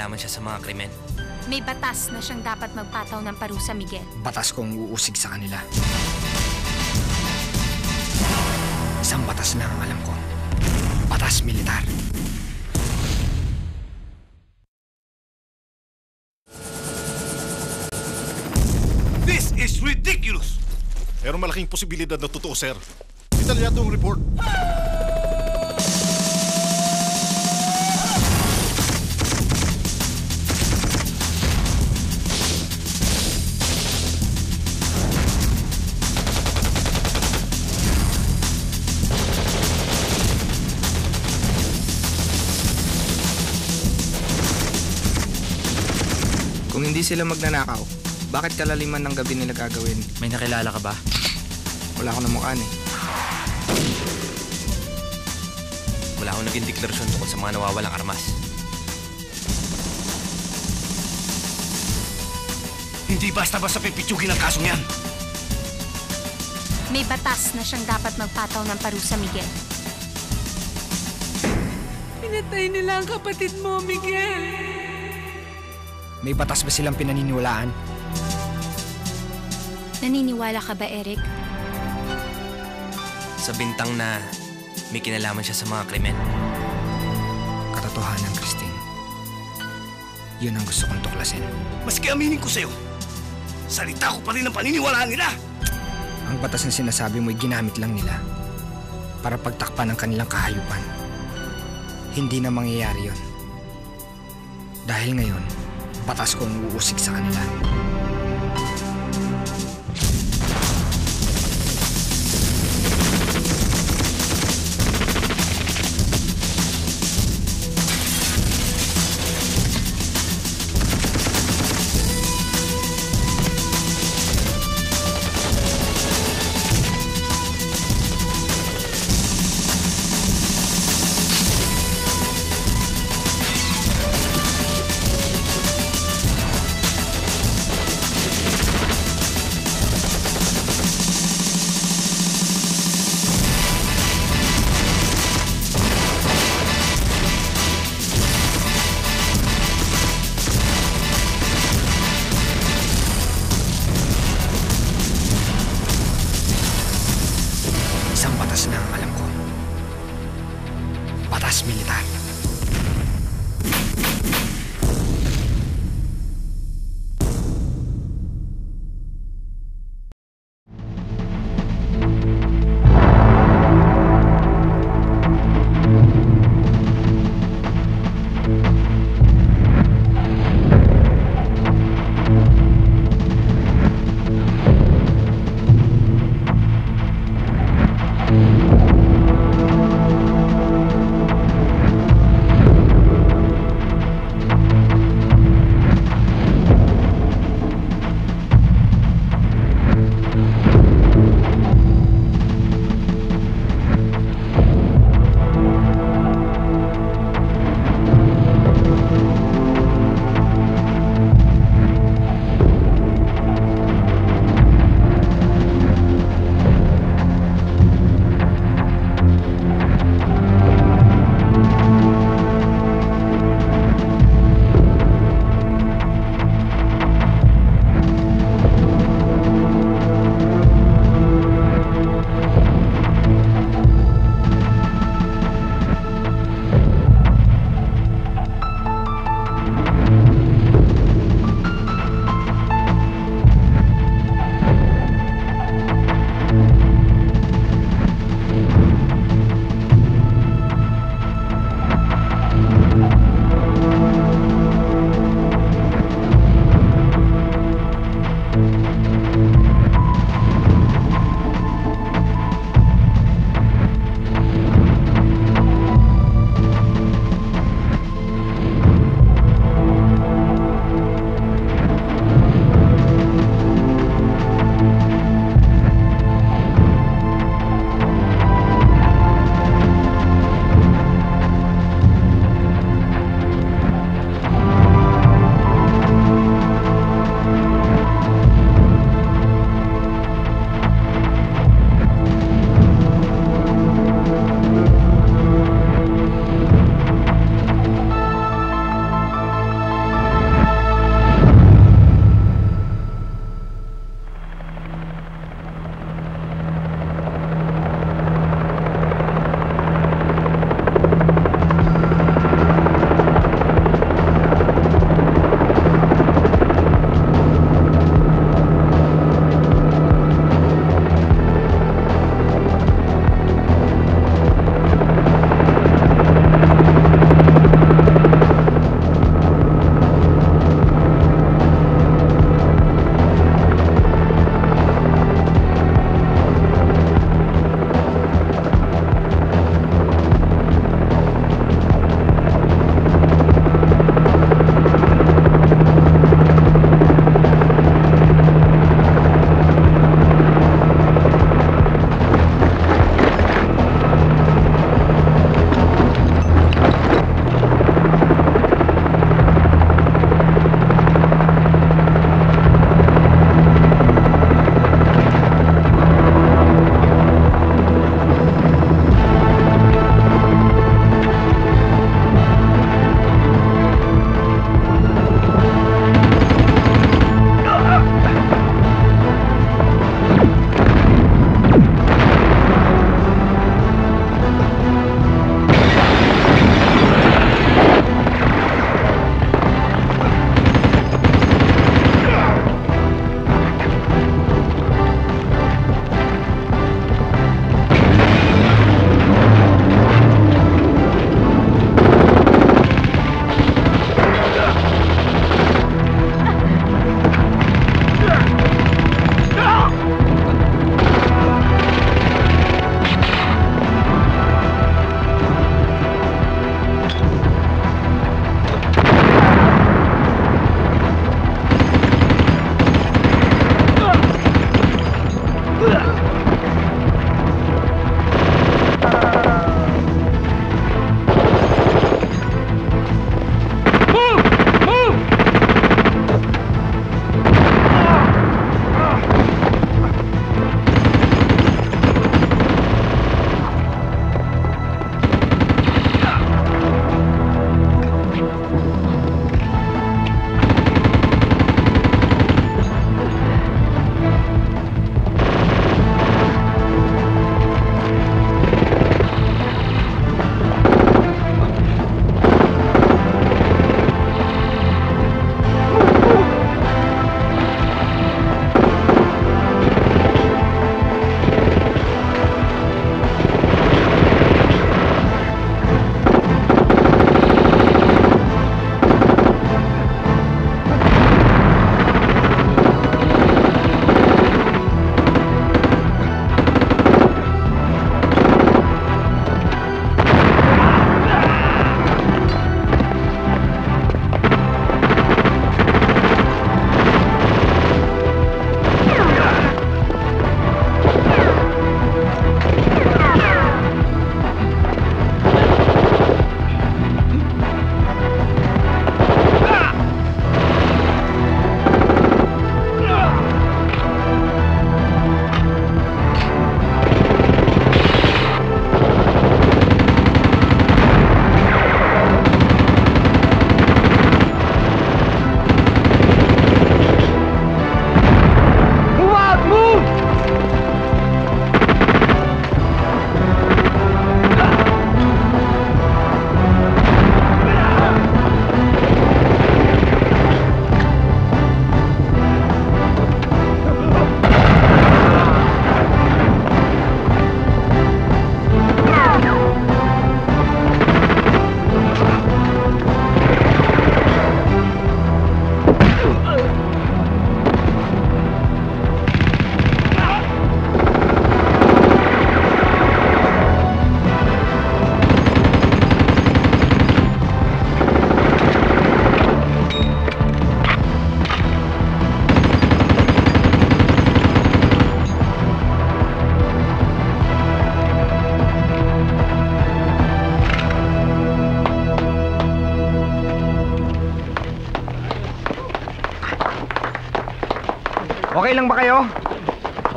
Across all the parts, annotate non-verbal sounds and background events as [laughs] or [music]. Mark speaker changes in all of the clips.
Speaker 1: kinalaman siya sa mga krimen.
Speaker 2: May batas na siyang dapat magpataw ng parusa, Miguel.
Speaker 3: Batas kong uusig sa kanila. Isang batas lang ang alam ko. Batas militar.
Speaker 4: This is ridiculous!
Speaker 5: Pero malaking posibilidad na totoo, sir. Detalyado ang report.
Speaker 6: Kung hindi sila magnanakaw, bakit kalaliman ng gabi nila gagawin?
Speaker 1: May nakilala ka ba?
Speaker 6: Wala ko na mukha eh.
Speaker 1: Wala akong naging deklarasyon tungkol sa mga nawawalang armas.
Speaker 4: Hindi basta-basta pipitsugin ang kasong yan.
Speaker 2: May batas na siyang dapat magpataw ng parusa, Miguel.
Speaker 7: Pinatay nila ang kapatid mo, Miguel.
Speaker 3: May batas ba silang pinaniniwalaan?
Speaker 2: Naniniwala ka ba, Eric?
Speaker 1: Sa bintang na may kinalaman siya sa mga krimen.
Speaker 3: Katotohanan, Christine. Yun ang gusto kong tuklasin.
Speaker 4: Maski aminin ko sa'yo, salita ko pa rin ang paniniwalaan nila.
Speaker 3: Ang batas na sinasabi mo'y ginamit lang nila para pagtakpan ang kanilang kahayupan. Hindi na mangyayari yon. Dahil ngayon, batas ko ang uusig sa kanila.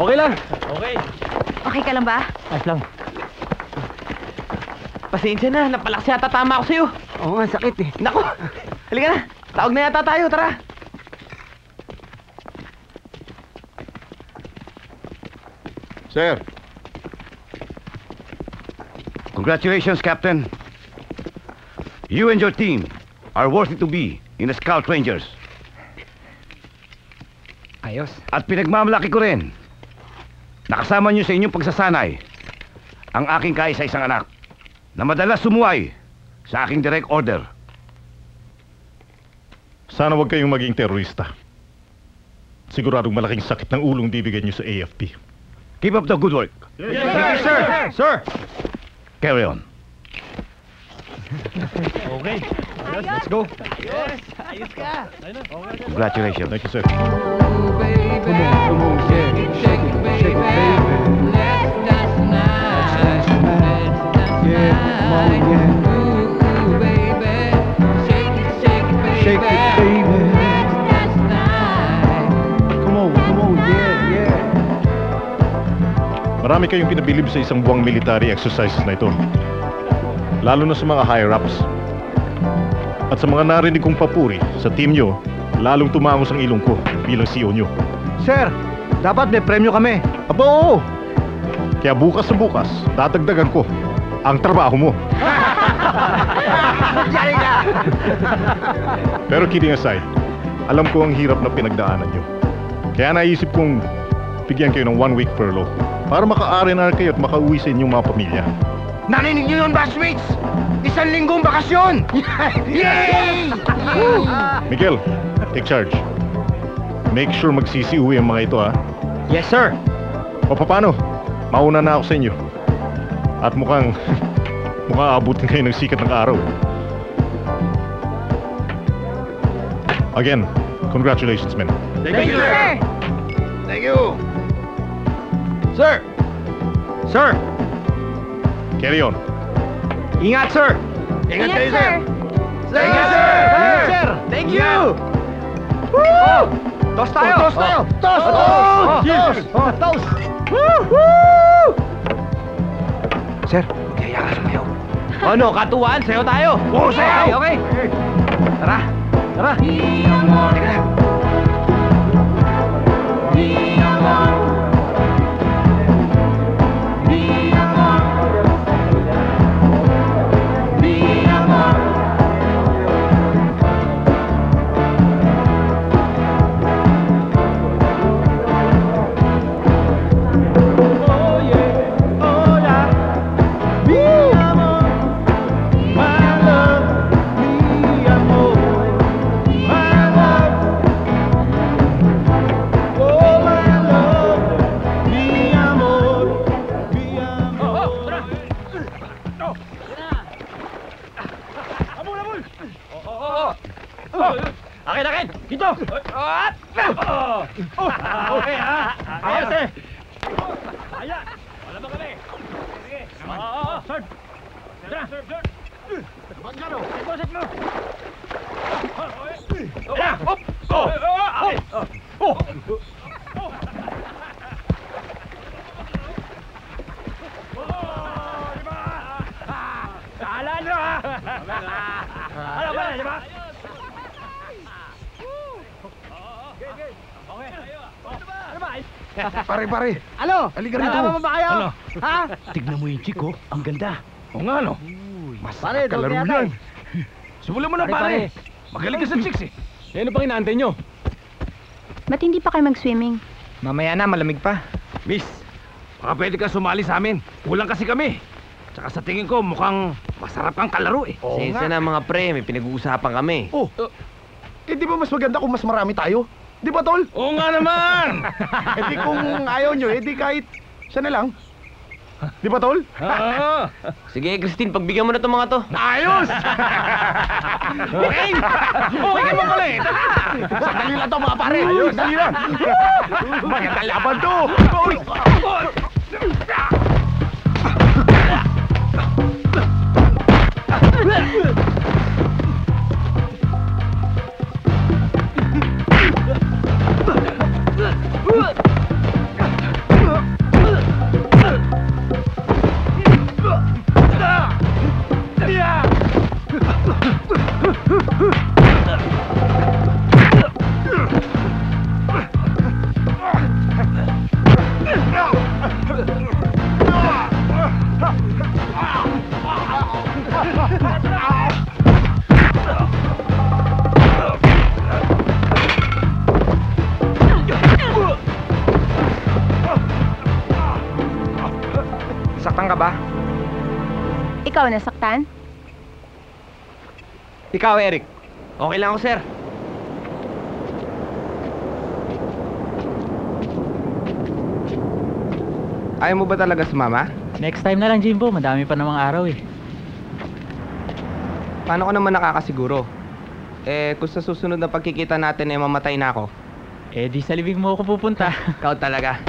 Speaker 3: Okay lang.
Speaker 1: Okay
Speaker 8: ka lang ba?
Speaker 1: Ayos lang. Pasensya na, napalakas yata tama ako sa'yo.
Speaker 9: Oo nga, sakit eh.
Speaker 1: Nako, halika na. Tawag na yata tayo, tara.
Speaker 5: Sir,
Speaker 4: Congratulations, Captain. You and your team are worthy to be in the Scout Rangers.
Speaker 3: Ayos.
Speaker 4: At pinagmamalaki ko rin. Nakasama niyo sa inyong pagsasanay ang aking kaisa-isang anak na madalas sumuway sa aking direct order.
Speaker 5: sana wag kayong maging terorista. Siguradong malaking sakit ng ulong bibigyan niyo sa AFP.
Speaker 4: Keep up the good work.
Speaker 9: Thank you, sir! Sir!
Speaker 4: Carry on.
Speaker 3: Let's go.
Speaker 4: Congratulations.
Speaker 5: Thank you, sir.
Speaker 10: Baby.
Speaker 9: Come on, come on, yeah.
Speaker 5: Marami kayong pinabilib sa isang buwang military exercises na ito. Lalo na sa mga higher-ups. At sa mga narinig kong papuri sa team nyo, lalong tumangos ang ilong ko bilang CEO nyo.
Speaker 9: Sir, dapat may premyo kami.
Speaker 5: Aba oo! Kaya bukas sa bukas, dadagdagan ko ang trabaho mo. [laughs] Pero kidding aside, alam ko ang hirap na pinagdaanan nyo. Kaya naisip kong bigyan kayo ng one week furlough para maka-R&R kayo at makauwi sa inyong mga pamilya.
Speaker 9: Narinig niyo yun, batchmates? Isang linggong bakasyon! [laughs] Yay!
Speaker 5: Miguel, take charge. Make sure magsisi-uwi ang mga ito ha.
Speaker 3: Yes, sir.
Speaker 5: O paano? Mauna na ako sa inyo. At mukhang [laughs] mukhang abutin kayo ng sikat ng araw. Again, congratulations, men.
Speaker 9: Thank you, sir! Thank you! Sir! Sir!
Speaker 5: Carry on.
Speaker 9: Ingat, sir! Ingat kayo, sir! Sir! Ingat, sir! Ingat, sir! Thank you! Woo! Tos tayo! Tos tayo! Tos! Tos! Tos! Tos! Woo! Sir, magyaya ka sumayaw.
Speaker 1: Ano, katuwaan, sayo tayo.
Speaker 9: Oo, sayaw!
Speaker 1: Okay, okay. Tara, tara.
Speaker 9: Teka lang.
Speaker 1: At! Okay, ha? Ayos eh! Ayan! Wala ba kami? Sige! Oo, oo, serve! Tara! Serve, serve! Magkano? Set mo, set mo! Ayan! Hop! Oh! Okay! Oh! Kala nyo ha! Ano ba, di ba?
Speaker 9: Pare, pare.
Speaker 1: Ano?
Speaker 9: Halika rito.
Speaker 1: Kasama mo ba kayo?
Speaker 9: Ano?
Speaker 1: Ha?
Speaker 4: Tignan mo yung chick, oh. Ang ganda.
Speaker 9: Oo nga, no?
Speaker 1: Pare,
Speaker 9: Kalaro yan.
Speaker 1: yata
Speaker 9: Simulan mo na,
Speaker 1: Pare,
Speaker 9: pare. Magaling ka sa chicks, eh.
Speaker 1: eh. Ano pang inaantay nyo?
Speaker 8: Ba't hindi pa kayo mag-swimming?
Speaker 3: Mamaya na, malamig pa.
Speaker 9: Miss, baka pwede ka sumali sa amin. Kulang kasi kami. Tsaka sa tingin ko, mukhang masarap kang kalaro, eh.
Speaker 1: Sensya na mga pre, may pinag-uusapan kami.
Speaker 11: Oh, eh di ba mas maganda kung mas marami tayo? Di ba, Tol?
Speaker 9: Oo nga naman! [laughs]
Speaker 11: eh di kung ayaw nyo, eh di kahit siya na lang. Di ba, Tol?
Speaker 9: Oo.
Speaker 1: Sige, Christine, pagbigyan mo na itong mga to.
Speaker 9: Ayos! [laughs] okay! Okay mo pala eh!
Speaker 11: Sandali lang to, mga pare.
Speaker 9: Ayos.
Speaker 11: Sandali lang.
Speaker 9: Magandang laban to! Uy!
Speaker 3: Nasaktan
Speaker 12: Ikaw,
Speaker 3: Eric.
Speaker 1: Okay lang ako, sir.
Speaker 13: Ayaw mo ba talaga sumama?
Speaker 14: Next time na lang, Jimbo. Madami pa namang araw eh.
Speaker 13: Paano ko naman nakakasiguro? Eh, kung sa susunod na pagkikita natin eh mamatay na ako.
Speaker 14: Eh, di sa libing mo ako pupunta. [laughs]
Speaker 13: Ikaw talaga.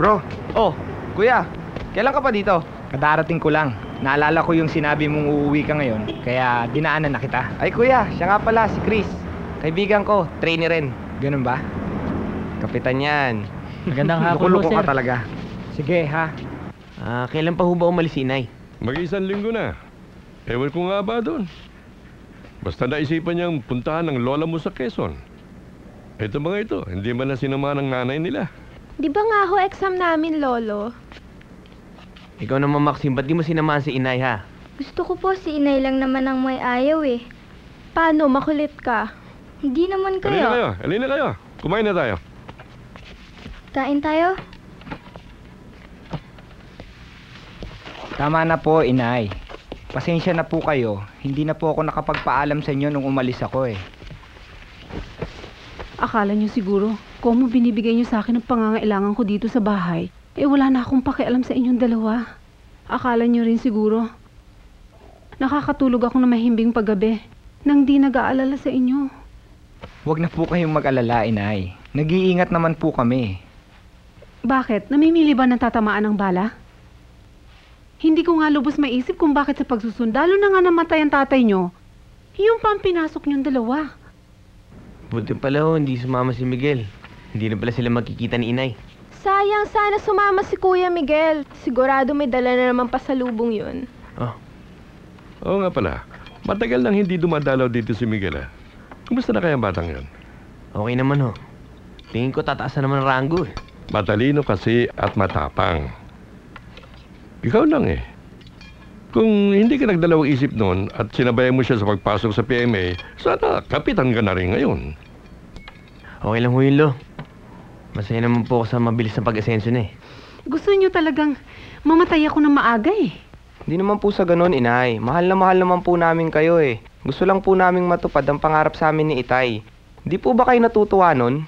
Speaker 13: Bro, oh, kuya, kailan ka pa dito?
Speaker 3: Kadarating ko lang. Naalala ko yung sinabi mong uuwi ka ngayon, kaya dinaanan na kita.
Speaker 13: Ay kuya, siya nga pala, si Chris. Kaibigan ko, trainer rin.
Speaker 3: Ganun ba?
Speaker 13: Kapitan yan.
Speaker 14: Magandang hapon po, sir.
Speaker 3: ka talaga. Sige, ha?
Speaker 1: Ah, kailan pa ho ba umalis si inay?
Speaker 15: Mag-isang linggo na. Ewan ko nga ba doon. Basta naisipan niyang puntahan ng lola mo sa Quezon. Ito mga ito, hindi man na sinama ng nanay nila.
Speaker 12: Di ba nga ho exam namin, Lolo?
Speaker 1: Ikaw naman, Maxine, ba't di mo sinamahan si inay, ha?
Speaker 2: Gusto ko po si inay lang naman ang may ayaw eh.
Speaker 12: Paano? Makulit ka?
Speaker 2: Hindi naman
Speaker 15: kayo,
Speaker 2: kayo.
Speaker 15: halina kayo. Kumain na tayo.
Speaker 2: Kain tayo?
Speaker 3: Tama na po, inay. Pasensya na po kayo. Hindi na po ako nakapagpaalam sa inyo nung umalis ako eh.
Speaker 16: Akala niyo siguro, kung mo binibigay niyo sa akin ang pangangailangan ko dito sa bahay, eh wala na akong pakialam sa inyong dalawa. Akala niyo rin siguro, nakakatulog ako na mahimbing paggabi nang di nag-aalala sa inyo.
Speaker 3: Huwag na po kayong mag-alala, inay. Nag-iingat naman po kami.
Speaker 16: Bakit? Namimili ba ng tatamaan ng bala? Hindi ko nga lubos maisip kung bakit sa pagsusundalo na nga namatay ang tatay nyo. Yung pampinasok niyong dalawa.
Speaker 1: Buti pala ho, hindi sumama si Miguel. Hindi na pala sila magkikita ni inay.
Speaker 12: Sayang sana sumama si Kuya Miguel. Sigurado may dala na naman pasalubong yun.
Speaker 1: Oh,
Speaker 15: Oo nga pala, matagal nang hindi dumadalaw dito si Miguel ah. Kumusta na kaya ang batang yan?
Speaker 1: okay naman ho. Tingin ko tataas na naman ang rango eh.
Speaker 15: Matalino kasi at matapang. Ikaw lang eh. Kung hindi ka nagdalawang isip noon at sinabayan mo siya sa pagpasok sa PMA, sana kapitan ka na rin ngayon.
Speaker 1: Okay lang ho yun, Lo. Masaya naman po ako sa mabilis na pag-asenso na eh.
Speaker 16: Gusto niyo talagang mamatay ako ng maaga eh.
Speaker 13: Hindi naman po sa ganun, inay. Mahal na mahal naman po namin kayo eh. Gusto lang po naming matupad ang pangarap sa amin ni Itay. Di po ba kayo natutuwa nun?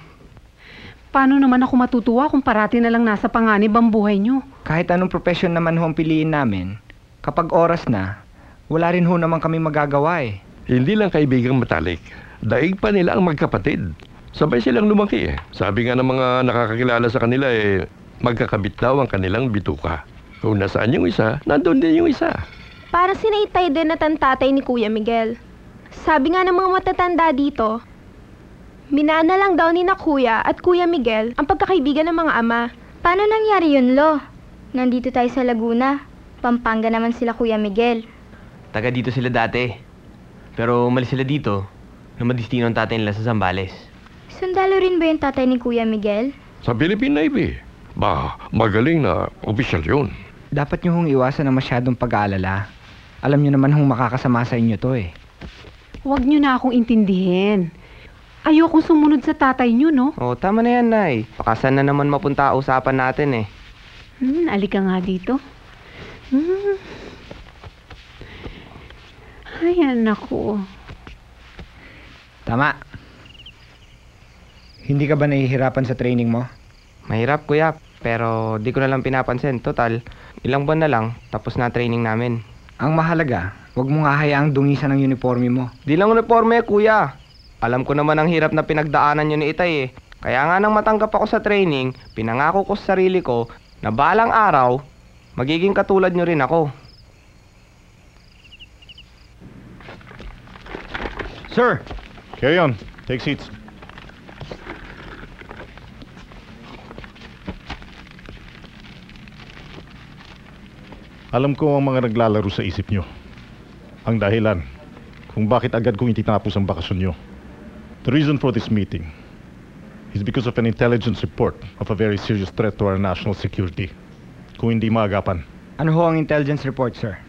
Speaker 16: Paano naman ako matutuwa kung parati na lang nasa panganib ang buhay niyo?
Speaker 3: Kahit anong profesyon naman ho ang piliin namin, kapag oras na, wala rin ho naman kami magagawa eh.
Speaker 15: Hindi lang kaibigang matalik. Daig pa nila ang magkapatid. Sabay silang lumaki eh. Sabi nga ng mga nakakakilala sa kanila eh, magkakabit daw ang kanilang bituka. Kung nasaan yung isa, nandun din yung isa.
Speaker 12: Parang sinaitay din na tantatay ni Kuya Miguel. Sabi nga ng mga matatanda dito, minana lang daw ni na Kuya at Kuya Miguel ang pagkakaibigan ng mga ama.
Speaker 2: Paano nangyari yun, Lo? Nandito tayo sa Laguna. Pampanga naman sila Kuya Miguel.
Speaker 1: Taga dito sila dati. Pero umalis sila dito na madistino ang tatay nila sa Zambales.
Speaker 2: Sundalo rin ba yung tatay ni Kuya Miguel?
Speaker 15: Sa Philippine Navy. Ba, magaling na opisyal yun.
Speaker 3: Dapat nyo hong iwasan ng masyadong pag-aalala. Alam nyo naman hong makakasama sa inyo to eh.
Speaker 16: Huwag niyo na akong intindihin. Ayokong sumunod sa tatay niyo, no?
Speaker 13: Oh, tama na yan, Nay. Pakasan na naman mapunta usapan natin eh.
Speaker 16: Hmm, alika nga dito. Hmm. Ay, anak ko.
Speaker 3: Tama. Hindi ka ba nahihirapan sa training mo?
Speaker 13: Mahirap, kuya. Pero di ko na lang pinapansin. Total, ilang buwan na lang, tapos na training namin.
Speaker 3: Ang mahalaga, huwag mong hahayaang dungisan ng uniforme mo.
Speaker 13: Di lang uniforme, kuya. Alam ko naman ang hirap na pinagdaanan nyo ni Itay eh. Kaya nga nang matanggap ako sa training, pinangako ko sa sarili ko na balang araw, magiging katulad nyo rin ako.
Speaker 5: Sir! Carry on. Take seats. Alam ko ang mga naglalaro sa isip nyo. Ang dahilan kung bakit agad kong itinapos ang bakasyon nyo. The reason for this meeting is because of an intelligence report of a very serious threat to our national security. Kung hindi maagapan,
Speaker 3: Ano ho ang intelligence report, sir?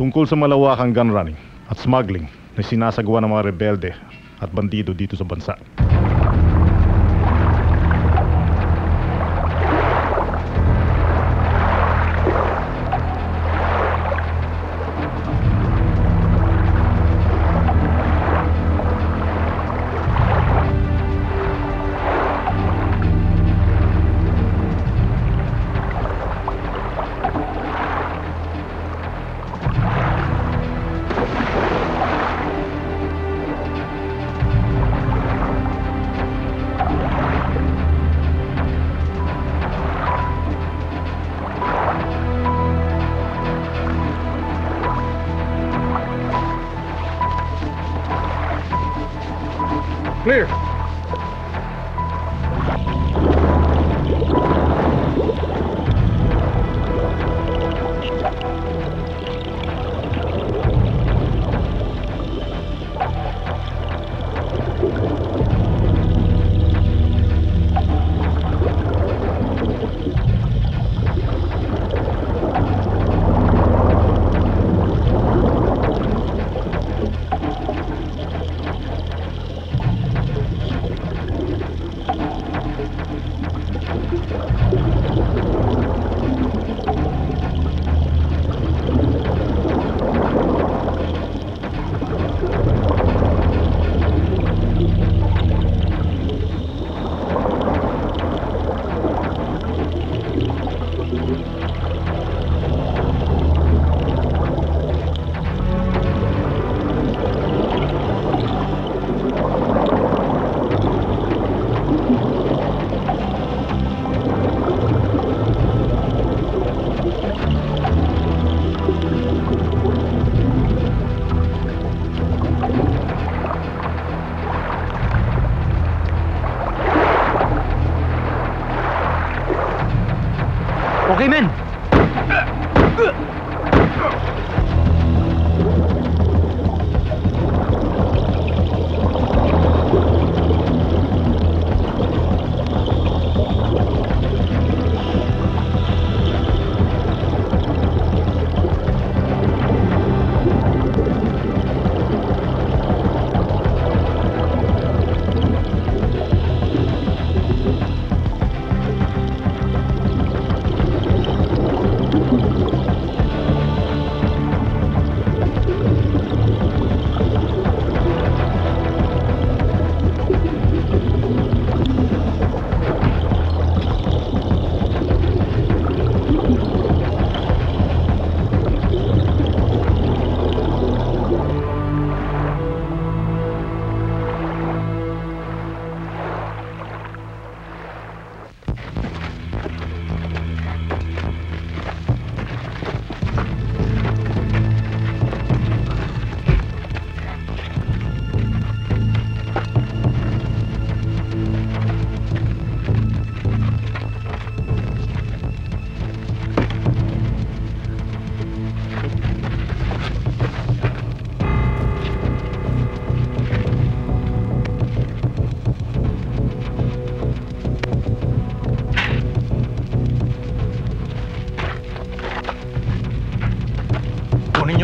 Speaker 5: tungkol sa malawakang gun running at smuggling na sinasagawa ng mga rebelde at bandido dito sa bansa.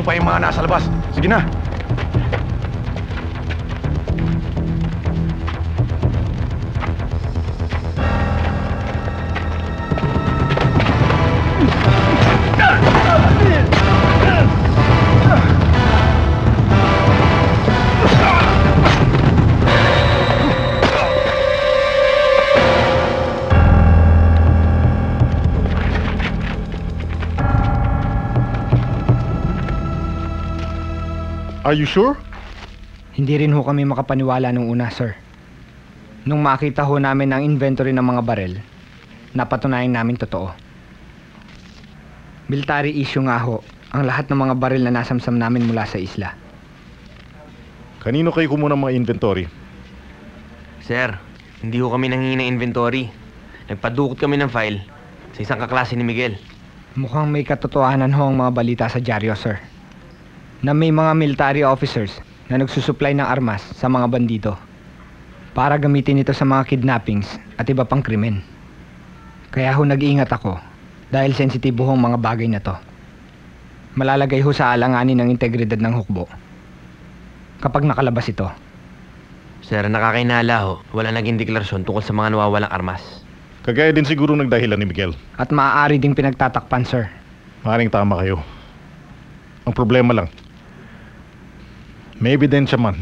Speaker 5: Pa yung mga nasa labas. Sige na. Are you sure?
Speaker 3: Hindi rin ho kami makapaniwala nung una, sir. Nung makita ho namin ang inventory ng mga barel, napatunayan namin totoo. Military issue nga ho, ang lahat ng mga baril na nasamsam namin mula sa isla.
Speaker 5: Kanino kayo kumuha ng mga inventory?
Speaker 1: Sir, hindi ko kami nanghingi ng inventory. Nagpadukot kami ng file sa isang kaklase ni Miguel.
Speaker 3: Mukhang may katotohanan ho ang mga balita sa dyaryo, sir. Na may mga military officers na nagsusupply ng armas sa mga bandido para gamitin ito sa mga kidnappings at iba pang krimen. Kaya ho nag-iingat ako dahil sensitibo ho ang mga bagay na to. Malalagay ho sa alanganin ng integridad ng hukbo kapag nakalabas ito.
Speaker 1: Sir, nakakainala ho. Wala naging deklarasyon tungkol sa mga nawawalang armas.
Speaker 5: Kagaya din siguro nagdahilan ni Miguel.
Speaker 3: At maaari ding pinagtatakpan, sir.
Speaker 5: Maring tama kayo. Ang problema lang, may ebidensya man.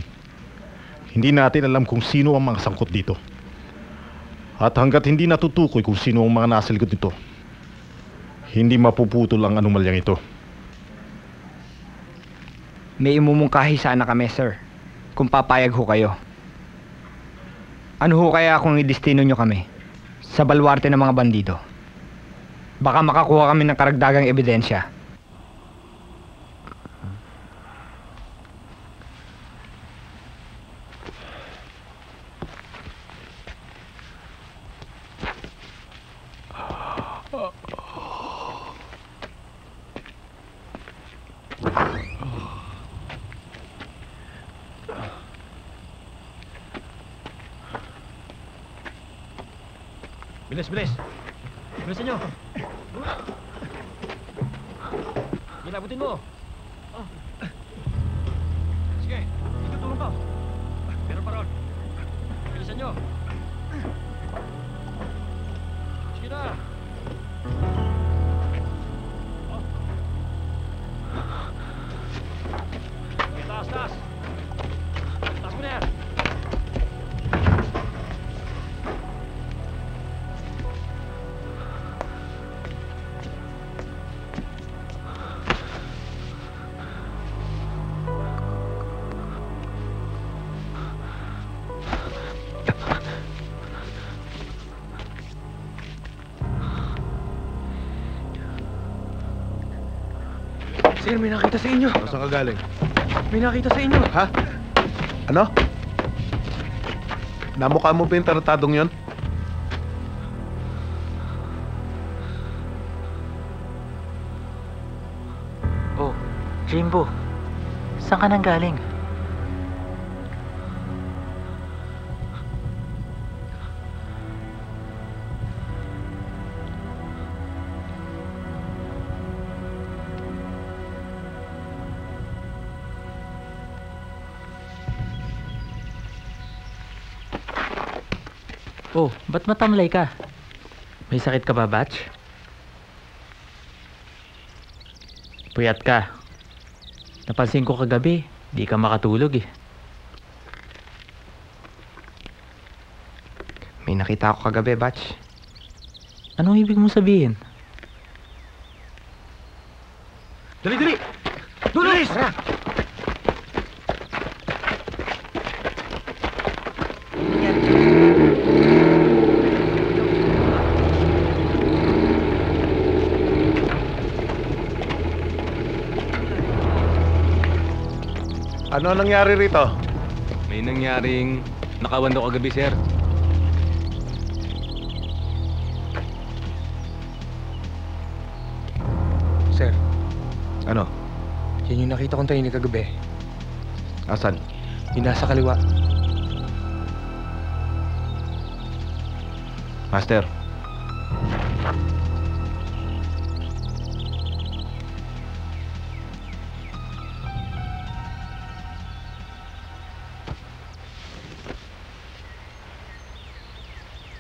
Speaker 5: Hindi natin alam kung sino ang mga sangkot dito. At hanggat hindi natutukoy kung sino ang mga nasa likod nito, hindi mapuputol ang anomalyang ito.
Speaker 3: May imumungkahi sana kami, sir. Kung papayag ho kayo. Ano ho kaya kung idestino nyo kami? Sa balwarte ng mga bandido. Baka makakuha kami ng karagdagang ebidensya.
Speaker 17: Bilis, bilis. Bilisan nyo. Ilabutin mo. Oh. Sige, dito tulong ka. Meron pa ron. Bilisan nyo. Sige na.
Speaker 18: Sir, may nakita sa inyo.
Speaker 5: Saan ka galing?
Speaker 18: May nakita sa inyo.
Speaker 14: Ha? Ano? Namukha mo ba yung taratadong yun? Oh, Jimbo. Saan ka nang galing? Oh, ba't matamlay ka? May sakit ka ba, Batch? Puyat ka. Napansin ko kagabi, di ka makatulog eh.
Speaker 13: May nakita ako kagabi, Batch.
Speaker 14: Anong ibig mo sabihin?
Speaker 18: Dali, dali! Dulis!
Speaker 19: Ano nangyari rito?
Speaker 20: May nangyaring nakawando kagabi, sir.
Speaker 3: Sir,
Speaker 11: Ano?
Speaker 3: yan yung nakita kong training kagabi.
Speaker 11: Asan?
Speaker 3: Yung nasa kaliwa.
Speaker 11: Master.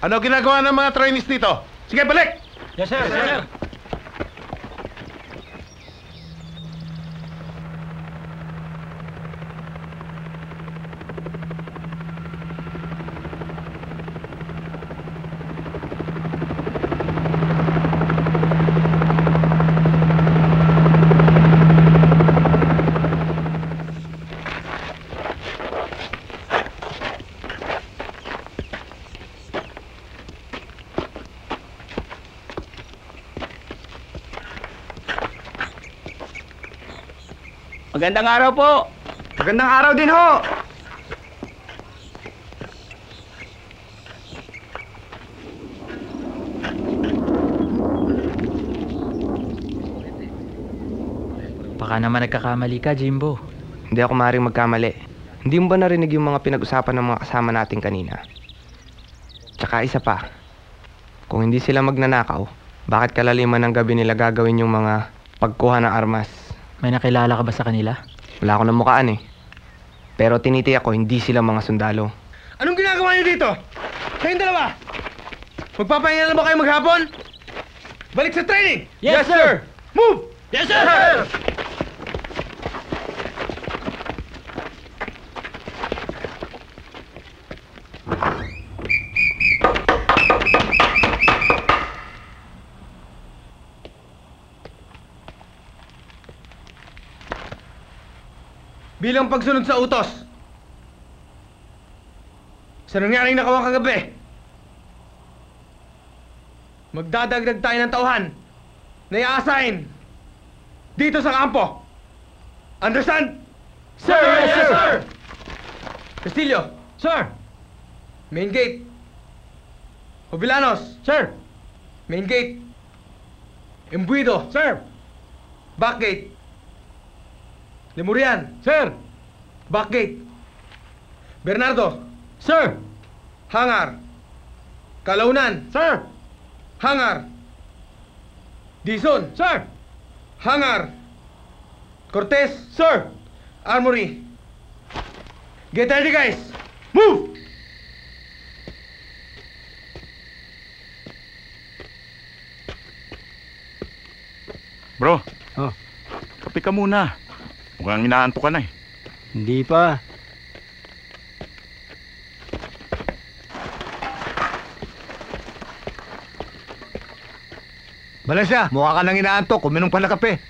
Speaker 19: Ano ginagawa ng mga trainees dito? Sige, balik!
Speaker 21: Yes, sir. Yes, sir.
Speaker 18: Magandang araw po!
Speaker 3: Magandang araw din ho!
Speaker 14: Baka naman nagkakamali ka, Jimbo.
Speaker 13: Hindi ako maaaring magkamali. Hindi mo ba narinig yung mga pinag-usapan ng mga kasama natin kanina? Tsaka isa pa, kung hindi sila magnanakaw, bakit kalaliman ng gabi nila gagawin yung mga pagkuha ng armas?
Speaker 14: May nakilala ka ba sa kanila?
Speaker 13: Wala ako ng mukaan eh. Pero tinitiyak ko, hindi sila mga sundalo.
Speaker 18: Anong ginagawa niyo dito? Kayong dalawa! Magpapahinga na ba kayo maghapon? Balik sa training!
Speaker 21: Yes, sir.
Speaker 18: Move!
Speaker 21: Yes, sir.
Speaker 18: Bilang pagsunod sa utos. Sa nangyaring nakawang kagabi, magdadagdag tayo ng tauhan na i-assign dito sa kampo. Understand?
Speaker 21: Sir, yes, sir.
Speaker 18: Castillo,
Speaker 21: Sir.
Speaker 18: main gate. Jovilanos,
Speaker 21: Sir.
Speaker 18: main gate. Embuido,
Speaker 21: Sir.
Speaker 18: back gate. Lemurian,
Speaker 21: Sir.
Speaker 18: back gate. Bernardo,
Speaker 21: Sir.
Speaker 18: hangar. Kalaunan,
Speaker 21: Sir.
Speaker 18: hangar. Dizon,
Speaker 21: Sir.
Speaker 18: hangar. Cortez,
Speaker 21: Sir.
Speaker 18: armory. Get ready guys. Move!
Speaker 19: Bro,
Speaker 9: Oh.
Speaker 19: kape ka muna. Mukhang inaanto ka na eh.
Speaker 9: Hindi pa. Balasya, mukha ka nang inaantok. Kuminong pa na kape.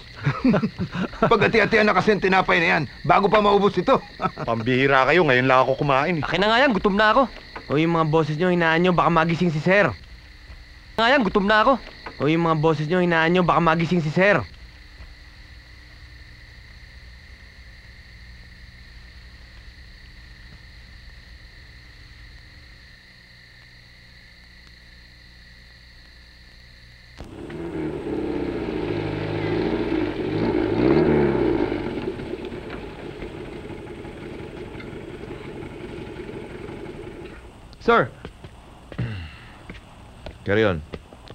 Speaker 9: [laughs]
Speaker 22: Pagati-atihan na kasi ang tinapay na yan, bago pa maubos ito. [laughs]
Speaker 19: Pambihira kayo, ngayon lang ako kumain eh.
Speaker 13: Akin na nga yan, gutom na ako. O yung mga boses nyo, hinaan nyo, baka magising si Sir. Nga yan, gutom na ako. O yung mga boses nyo, hinaan nyo, baka magising si Sir.
Speaker 21: Sir,
Speaker 13: Carry on.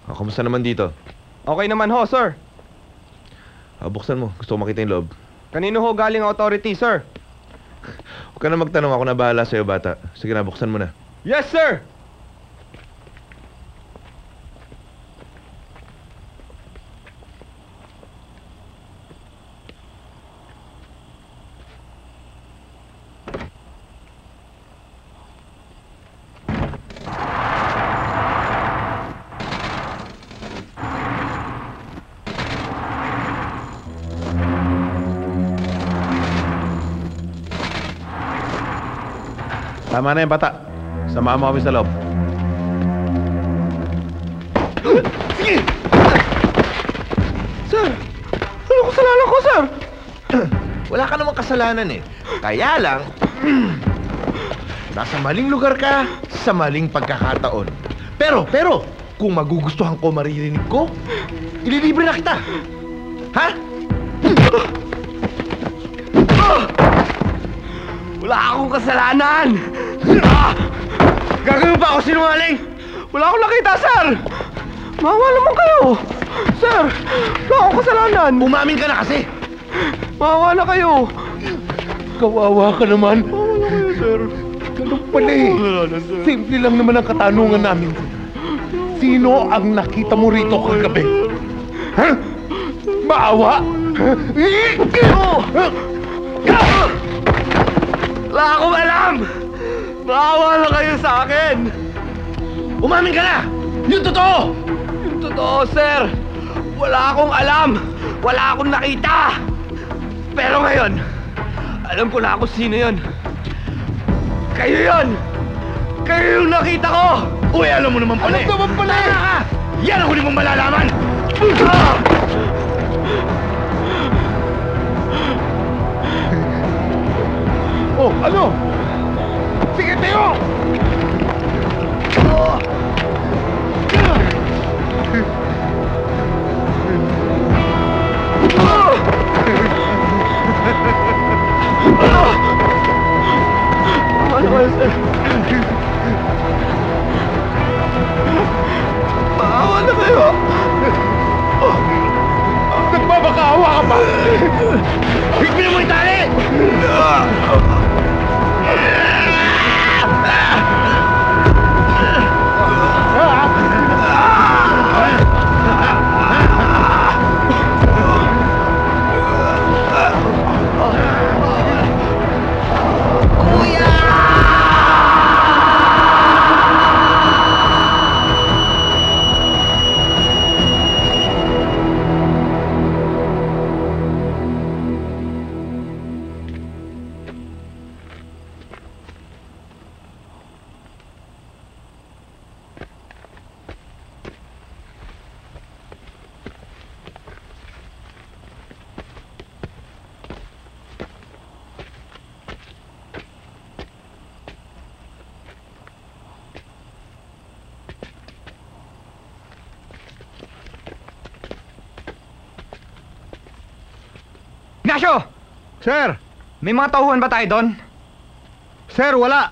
Speaker 13: Ah, kamusta naman dito?
Speaker 21: okay naman ho, sir.
Speaker 13: Ah, buksan mo. Gusto ko makita yung loob.
Speaker 21: Kanino ho galing authority, sir?
Speaker 13: Huwag ka na magtanong. Ako na bahala sa'yo, bata. Sige na, buksan mo na.
Speaker 21: Yes, sir!
Speaker 13: Tama na yan, bata. Samahan mo kami sa loob.
Speaker 21: Sige! Sir! Ano kasalanan ko, sir?
Speaker 11: Wala ka namang kasalanan eh. Kaya lang, [clears throat] nasa maling lugar ka sa maling pagkakataon. Pero, pero, kung magugustuhan ko maririnig ko, ililibre na kita. Ha?
Speaker 21: Wala akong kasalanan! Ah! Gagawin pa ako sinungaling! Wala akong nakita, sir! Mawa naman kayo! Sir! Wala akong kasalanan!
Speaker 11: Umamin ka na kasi!
Speaker 21: Mawa na kayo!
Speaker 11: Kawawa ka naman.
Speaker 21: Mawa na kayo, sir!
Speaker 11: Ganun pala eh. Simple lang naman ang katanungan namin. Sino ang nakita mo rito kagabi? Ha? Maawa?
Speaker 21: Wala akong alam! Maawa na kayo sa akin!
Speaker 11: Umamin ka na! Yung totoo!
Speaker 21: Yung totoo, sir! Wala akong alam! Wala akong nakita! Pero ngayon, alam ko na ako sino yon. Kayo yon! Kayo yung nakita ko!
Speaker 11: Uy, alam mo naman pala
Speaker 21: Alam
Speaker 11: eh.
Speaker 21: naman pala eh.
Speaker 11: Tama ka! Yan ang huli mong malalaman!
Speaker 21: Ah!
Speaker 11: Oh, ano?
Speaker 21: Sir? Maawa na kayo!
Speaker 11: Nagmamakawa ka pa! Higpin mo yung tali!
Speaker 3: Ignacio!
Speaker 9: Sir!
Speaker 3: May mga tauhan ba tayo doon?
Speaker 9: Sir, wala!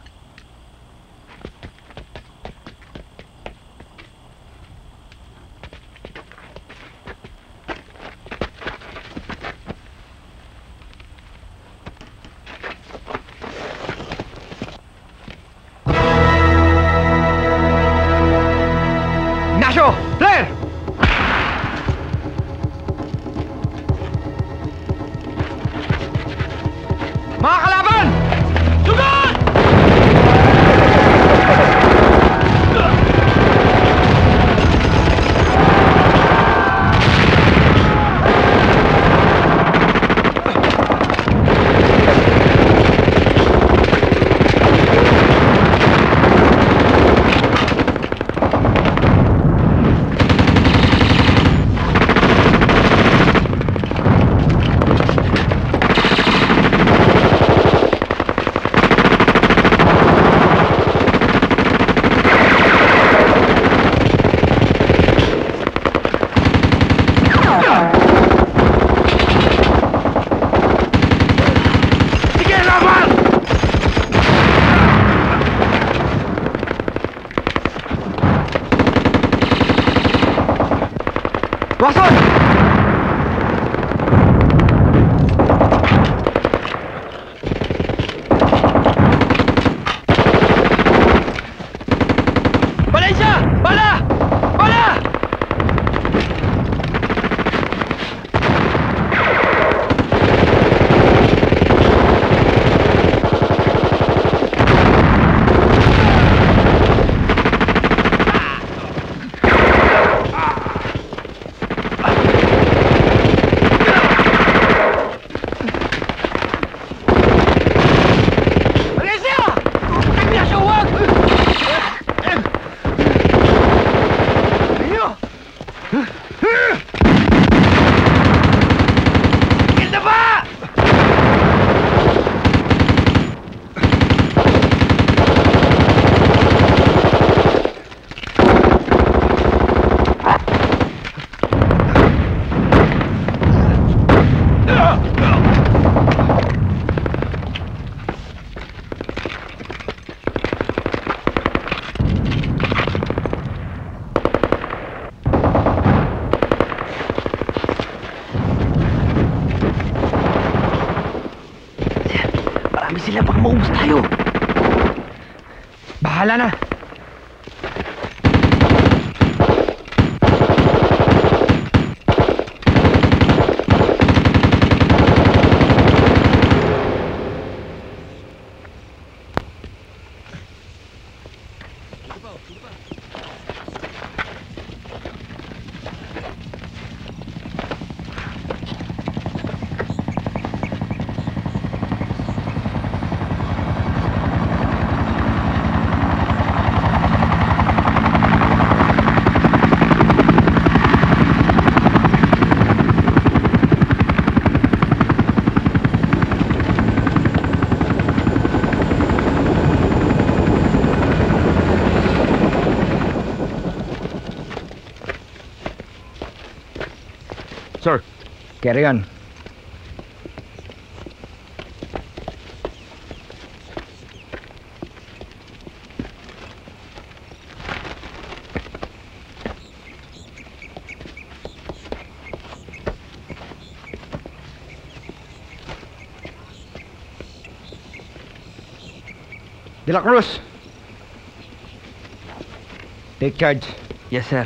Speaker 1: Bahala
Speaker 3: Carry on. De La Cruz. Take charge.
Speaker 1: Yes, sir.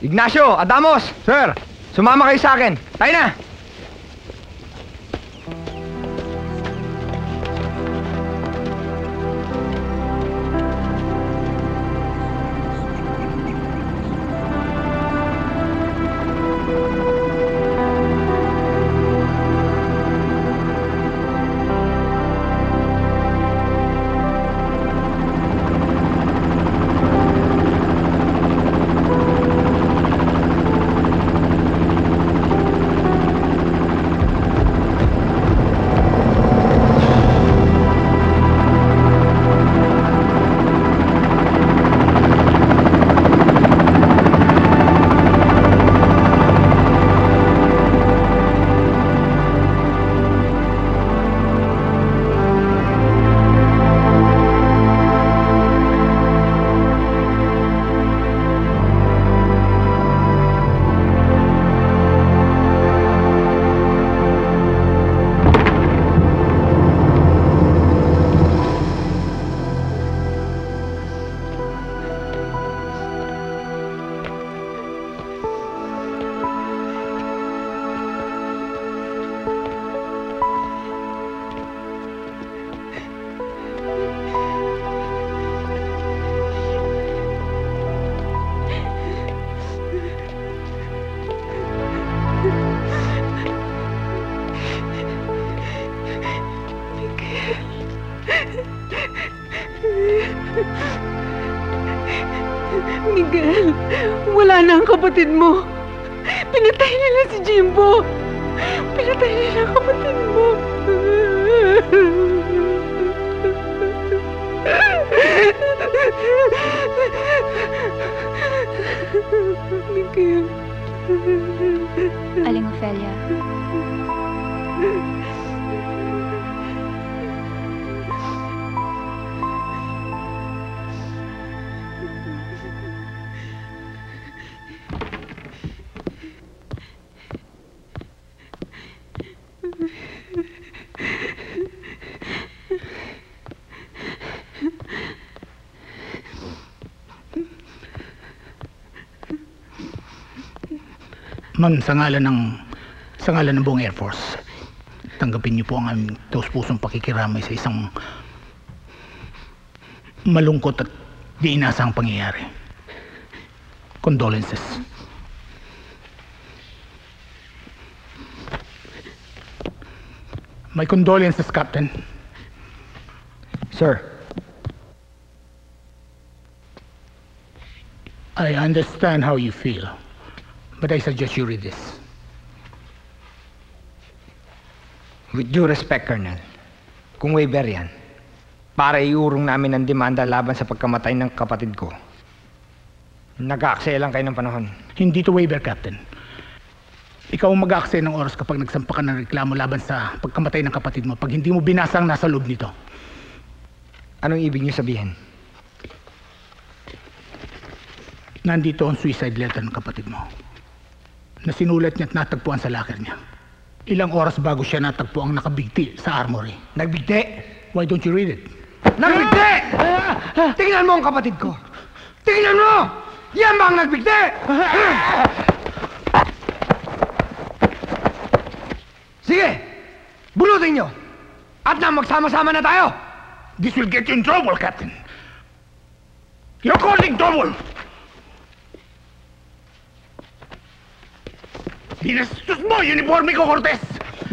Speaker 3: Ignacio, Adamos! Sir! Sumama kayo sa akin. Tayo na!
Speaker 12: Kapatid mo.
Speaker 23: Ma'am, sa ngalan ng sa ngalan ng buong Air Force, tanggapin niyo po ang aming taus-pusong pakikiramay sa isang malungkot at di inasang pangyayari. Condolences. My condolences, Captain.
Speaker 3: Sir,
Speaker 23: I understand how you feel, but I suggest you read this.
Speaker 3: with due respect, Colonel, kung waiver yan, para iurong namin ang demanda laban sa pagkamatay ng kapatid ko, nag-aaksaya lang kayo ng panahon.
Speaker 23: Hindi to waiver, Captain. Ikaw ang mag-aaksaya ng oras kapag nagsampa ka ng reklamo laban sa pagkamatay ng kapatid mo pag hindi mo binasa ang nasa loob nito.
Speaker 3: Anong ibig niyo sabihin?
Speaker 23: Nandito ang suicide letter ng kapatid mo na sinulat niya at natagpuan sa locker niya. Ilang oras bago siya natagpo ang nakabigti sa armory.
Speaker 3: Nagbigti?
Speaker 23: Why don't you read it?
Speaker 3: Nagbigti! Tingnan mo ang kapatid ko! Tingnan mo! Yan ba ang nagbigti? Sige! Bulutin nyo! At na magsama-sama na tayo!
Speaker 23: This will get you in trouble, Captain. You're causing trouble! Binastos mo, uniforme ko, Cortez!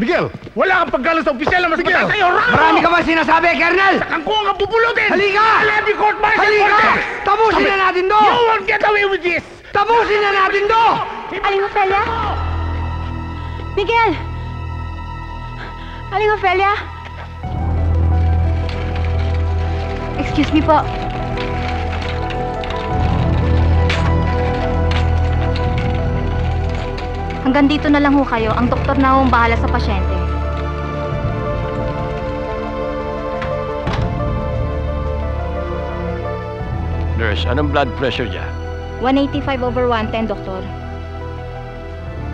Speaker 24: Miguel!
Speaker 23: Wala kang paggalang sa opisyal na mas
Speaker 24: Miguel!
Speaker 23: mataas sa'yo, Ramo!
Speaker 3: Marami ka ba sinasabi, Colonel?
Speaker 23: Sakang ko ang pupulutin!
Speaker 3: Halika!
Speaker 23: Alabi Court Martial
Speaker 3: Halika!
Speaker 23: Cortez!
Speaker 3: Tapusin na natin to!
Speaker 23: You won't get away with this!
Speaker 3: Tapusin na natin to!
Speaker 12: Aling Ophelia? Miguel! Aling Ophelia? Excuse me po.
Speaker 2: Hanggang dito na lang ho kayo. Ang doktor na ho ang bahala sa pasyente.
Speaker 15: Nurse, anong blood pressure niya?
Speaker 2: 185 over 110, doktor.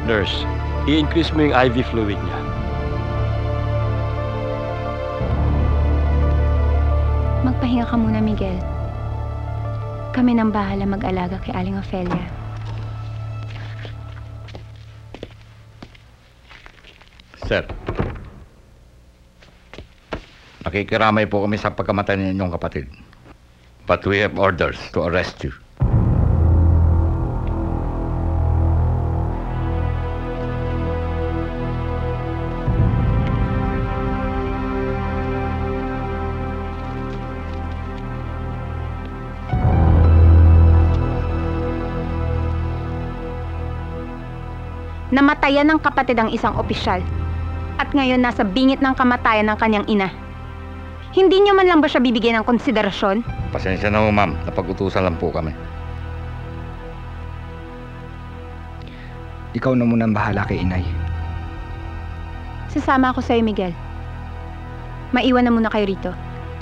Speaker 15: Nurse, i-increase mo yung IV fluid niya.
Speaker 8: Magpahinga ka muna, Miguel. Kami nang bahala mag-alaga kay Aling Ophelia.
Speaker 4: Sir. Nakikiramay po kami sa pagkamatay ng inyong kapatid. But we have orders to arrest you.
Speaker 8: Namatayan ng kapatid ang isang opisyal. At ngayon nasa bingit ng kamatayan ng kanyang ina. Hindi niyo man lang ba siya bibigyan ng konsiderasyon?
Speaker 4: Pasensya na ho, ma'am. Napag-utusan lang po kami.
Speaker 3: Ikaw na muna ang bahala kay inay.
Speaker 8: Sasama ako sa'yo, Miguel. Maiwan na muna kayo rito.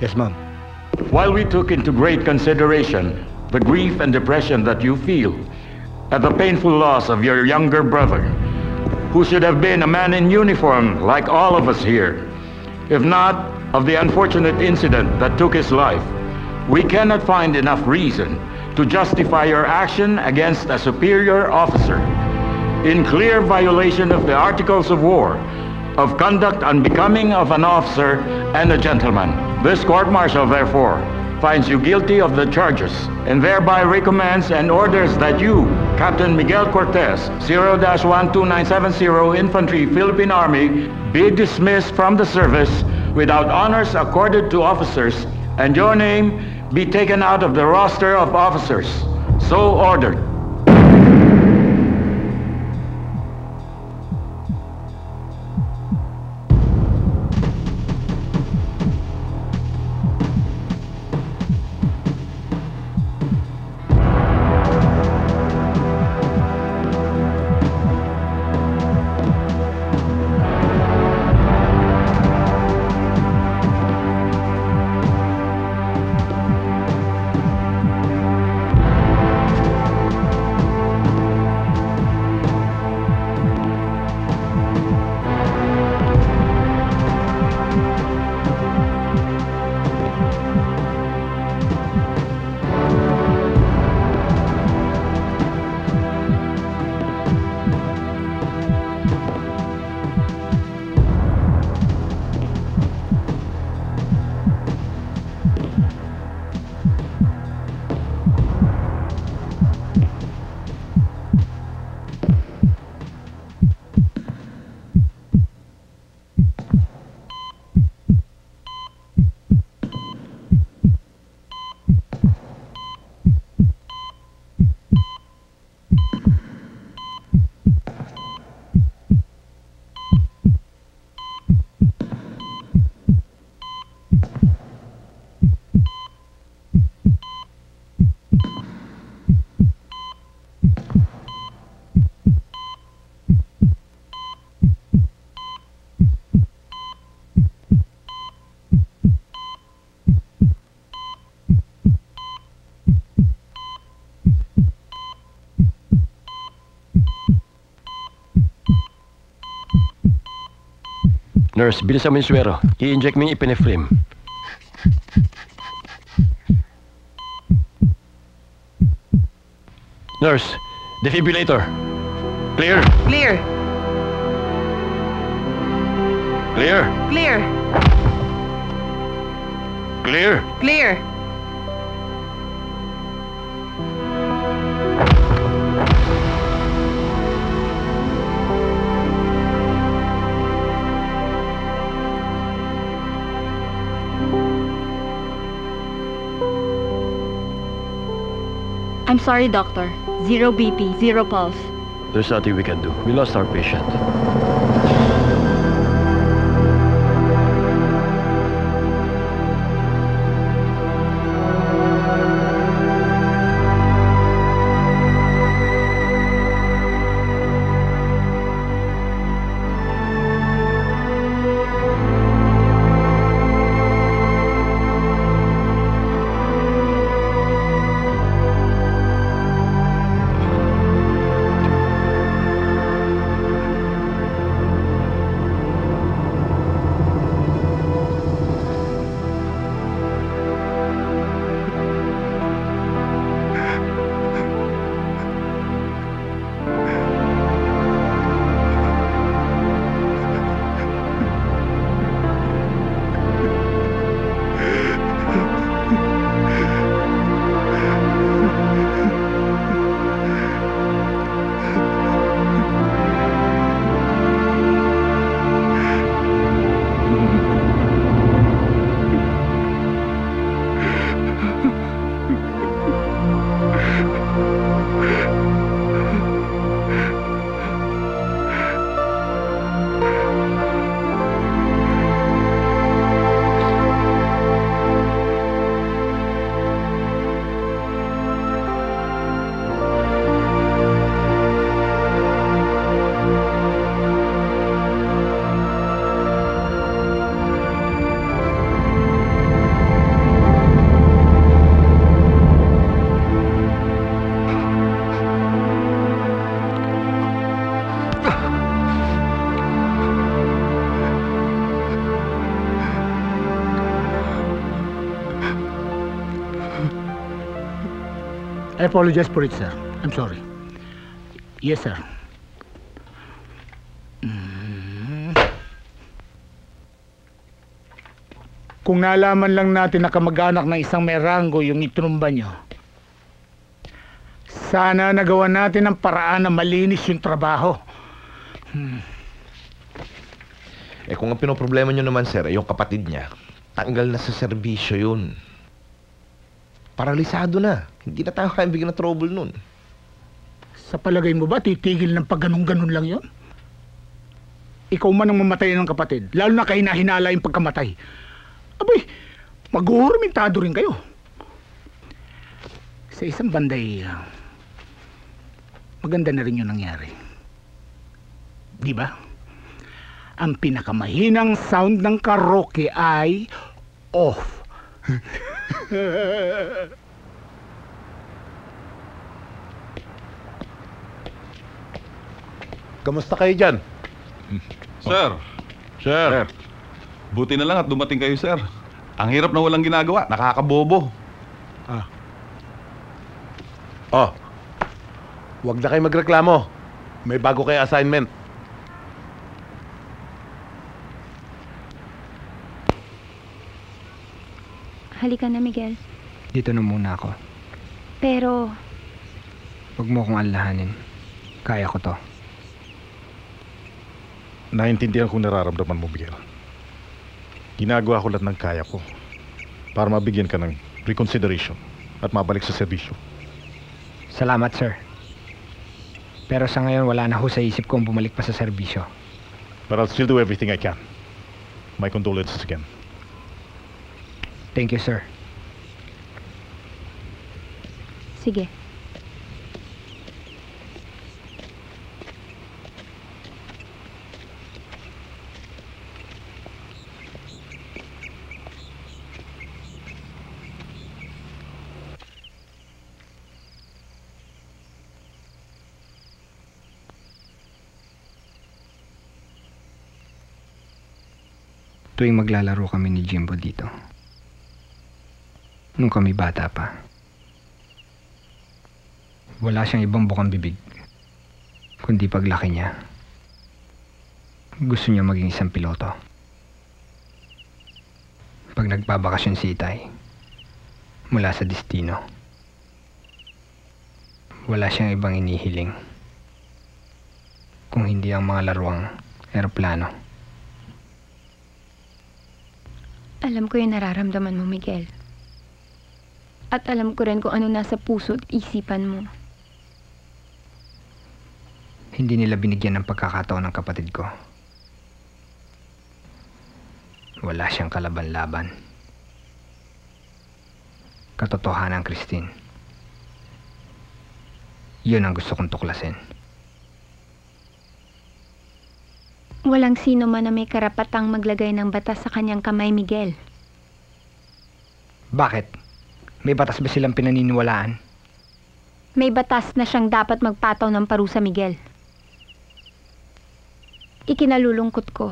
Speaker 3: Yes, ma'am.
Speaker 19: While we took into great consideration the grief and depression that you feel at the painful loss of your younger brother, who should have been a man in uniform like all of us here, if not of the unfortunate incident that took his life, we cannot find enough reason to justify your action against a superior officer in clear violation of the Articles of War of conduct unbecoming of an officer and a gentleman. This court-martial, therefore, finds you guilty of the charges and thereby recommends and orders that you, Captain Miguel Cortez, 0-12970 Infantry, Philippine Army, be dismissed from the service without honors accorded to officers and your name be taken out of the roster of officers. So ordered.
Speaker 15: Nurse, bilisan mo yung swero. I-inject mo yung epinephrine. Nurse, defibrillator. Clear.
Speaker 8: Clear.
Speaker 15: Clear.
Speaker 8: Clear.
Speaker 15: Clear.
Speaker 8: Clear.
Speaker 2: Sorry, doctor. Zero BP, zero pulse.
Speaker 15: There's nothing we can do. We lost our patient.
Speaker 23: Apologize for it, sir. I'm sorry. Yes, sir. Mm. Kung nalaman lang natin na kamag-anak ng isang merango yung itrumba nyo, sana nagawa natin ang paraan na malinis yung trabaho. Hmm.
Speaker 13: Eh kung ang pinoproblema nyo naman, sir, yung kapatid niya, tanggal na sa serbisyo yun. Paralisado na. Hindi na tayo kaya bigyan ng trouble nun.
Speaker 23: Sa palagay mo ba, titigil ng pagganong-ganon lang yon? Ikaw man ang mamatay ng kapatid, lalo na kahinahinala yung pagkamatay. Abay, mag-uurmentado rin kayo. Sa isang banday, ah, maganda na rin yung nangyari. Di ba? Ang pinakamahinang sound ng karaoke ay off. [laughs]
Speaker 11: Kamusta kayo dyan?
Speaker 25: Sir.
Speaker 11: Sir.
Speaker 25: Buti na lang at dumating kayo, sir. Ang hirap na walang ginagawa. Nakakabobo.
Speaker 11: Ah. Oh. Huwag na kayo magreklamo. May bago kayo assignment.
Speaker 2: Halika na, Miguel.
Speaker 3: Dito na muna ako.
Speaker 2: Pero,
Speaker 3: Huwag mo akong alalahanin. Kaya ko to.
Speaker 5: Naintindihan ko nararamdaman mo, Miguel. Ginagawa ko lahat ng kaya ko para mabigyan ka ng reconsideration at mabalik sa serbisyo.
Speaker 3: Salamat, sir. Pero sa ngayon, wala na ho sa isip kong bumalik pa sa serbisyo.
Speaker 5: But I'll still do everything I can. My condolences again.
Speaker 3: Thank you, sir.
Speaker 2: Sige.
Speaker 3: tuwing maglalaro kami ni Jimbo dito. Nung kami bata pa. Wala siyang ibang bukang bibig. Kundi paglaki niya. Gusto niya maging isang piloto. Pag nagbabakasyon si Itay, mula sa destino, wala siyang ibang inihiling. Kung hindi ang mga laruang eroplano.
Speaker 8: Alam ko yung nararamdaman mo, Miguel. At alam ko rin kung ano nasa puso at isipan mo.
Speaker 3: Hindi nila binigyan ng pagkakataon ng kapatid ko. Wala siyang kalaban-laban. Katotohanan, Christine. Yun ang gusto kong tuklasin.
Speaker 8: Walang sino man na may karapatang maglagay ng batas sa kanyang kamay, Miguel.
Speaker 3: Bakit? May batas ba silang pinaniniwalaan?
Speaker 8: May batas na siyang dapat magpataw ng parusa, Miguel. Ikinalulungkot ko.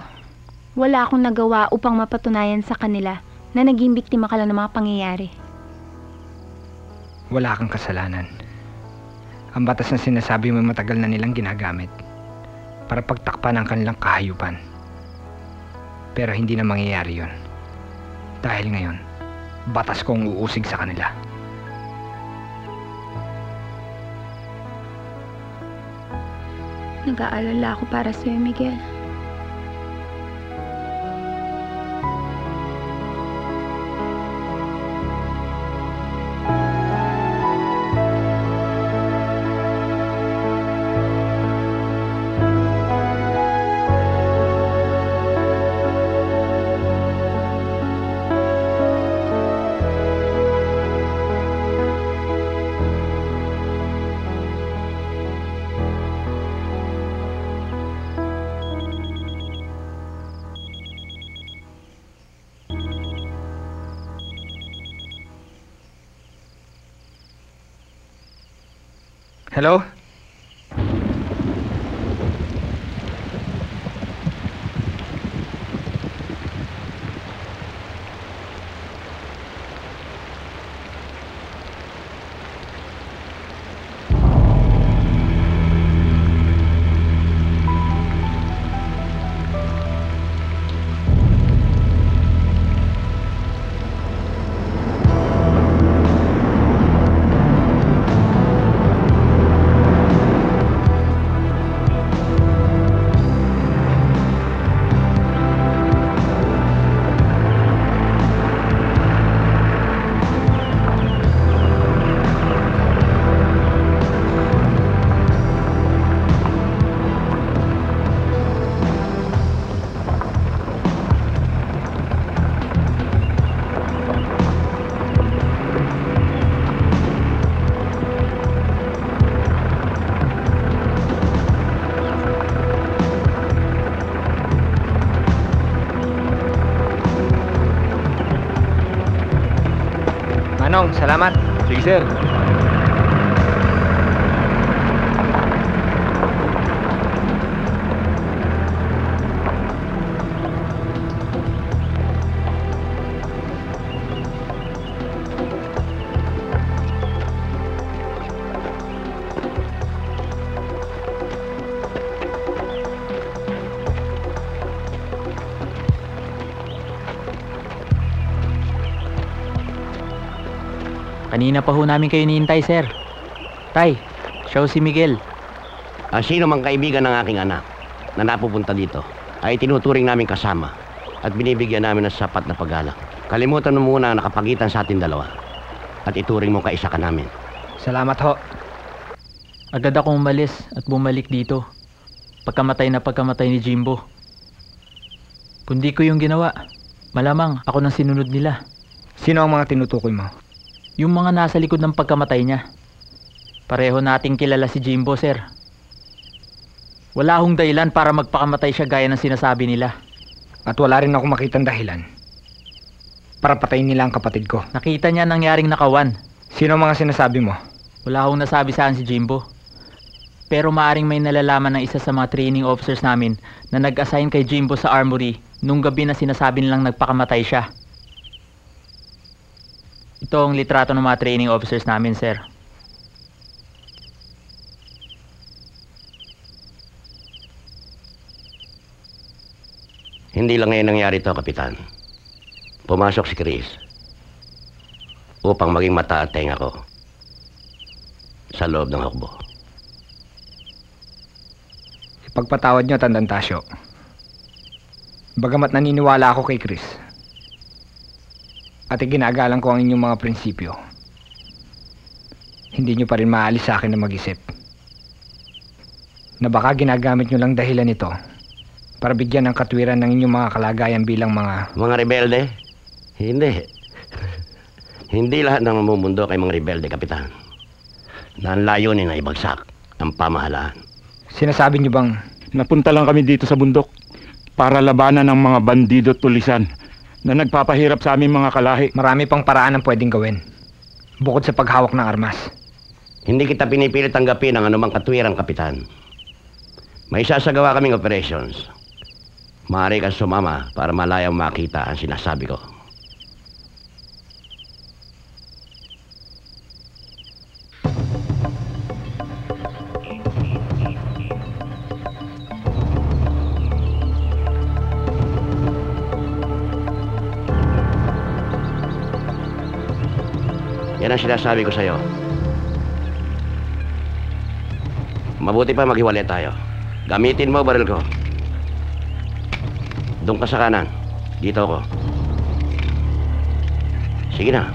Speaker 8: Wala akong nagawa upang mapatunayan sa kanila na naging biktima ka lang ng mga pangyayari.
Speaker 3: Wala kang kasalanan. Ang batas na sinasabi mo matagal na nilang ginagamit para pagtakpan ang kanilang kahayupan. Pero hindi na mangyayari yon. Dahil ngayon, batas kong uusig sa kanila.
Speaker 8: Nag-aalala ako para sa'yo, Miguel.
Speaker 3: Hello? Manong, salamat.
Speaker 4: Sige, sir.
Speaker 14: Kanina pa ho namin kayo niintay, sir. Tay, siya si Miguel.
Speaker 26: Ang Ah, sino mang kaibigan ng aking anak na napupunta dito ay tinuturing namin kasama at binibigyan namin ng sapat na paggalak. Kalimutan mo muna ang nakapagitan sa ating dalawa at ituring mo kaisa ka namin.
Speaker 3: Salamat ho.
Speaker 14: Agad akong umalis at bumalik dito. Pagkamatay na pagkamatay ni Jimbo. Kundi ko yung ginawa. Malamang ako nang sinunod nila.
Speaker 3: Sino ang mga tinutukoy mo?
Speaker 14: Yung mga nasa likod ng pagkamatay niya. Pareho nating kilala si Jimbo, sir. Wala hong dahilan para magpakamatay siya gaya ng sinasabi nila.
Speaker 3: At wala rin ako makitang dahilan para patayin nila ang kapatid ko.
Speaker 14: Nakita niya nangyaring nakawan.
Speaker 3: Sino ang mga sinasabi mo?
Speaker 14: Wala hong nasabi sa akin si Jimbo. Pero maaring may nalalaman ng isa sa mga training officers namin na nag-assign kay Jimbo sa armory Nung gabi na sinasabi nilang nagpakamatay siya. Ito ang litrato ng mga training officers namin, sir.
Speaker 26: Hindi lang ngayon nangyari to, Kapitan. Pumasok si Chris upang maging mata at tenga ko sa loob ng hukbo.
Speaker 3: Ipagpatawad niyo, Tandang Tasyo. Bagamat naniniwala ako kay Chris. At iginagalang ko ang inyong mga prinsipyo. Hindi niyo pa rin maalis sa akin na mag-isip. Na baka ginagamit niyo lang dahilan nito para bigyan ng katwiran ng inyong mga kalagayan bilang mga...
Speaker 26: Mga rebelde? Hindi. Hindi lahat ng namumundo kay mga rebelde, Kapitan. Ang layunin na ibagsak ang pamahalaan.
Speaker 3: Sinasabi niyo bang
Speaker 19: Napunta lang kami dito sa bundok para labanan ng mga bandido tulisan na nagpapahirap sa aming mga kalahi.
Speaker 3: Marami pang paraan ang pwedeng gawin. Bukod sa paghawak ng armas.
Speaker 26: Hindi kita pinipilit tanggapin ang anumang katwiran, Kapitan. May sasagawa kaming operations. Maaari kang sumama para malayang makita ang sinasabi ko. Sinasabi ko sa'yo. Mabuti pa maghiwalay tayo. Gamitin mo baril ko. Doon ka sa kanan. Dito ako. Sige na.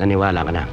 Speaker 26: นั่นนี่ว่าหลังกันนะ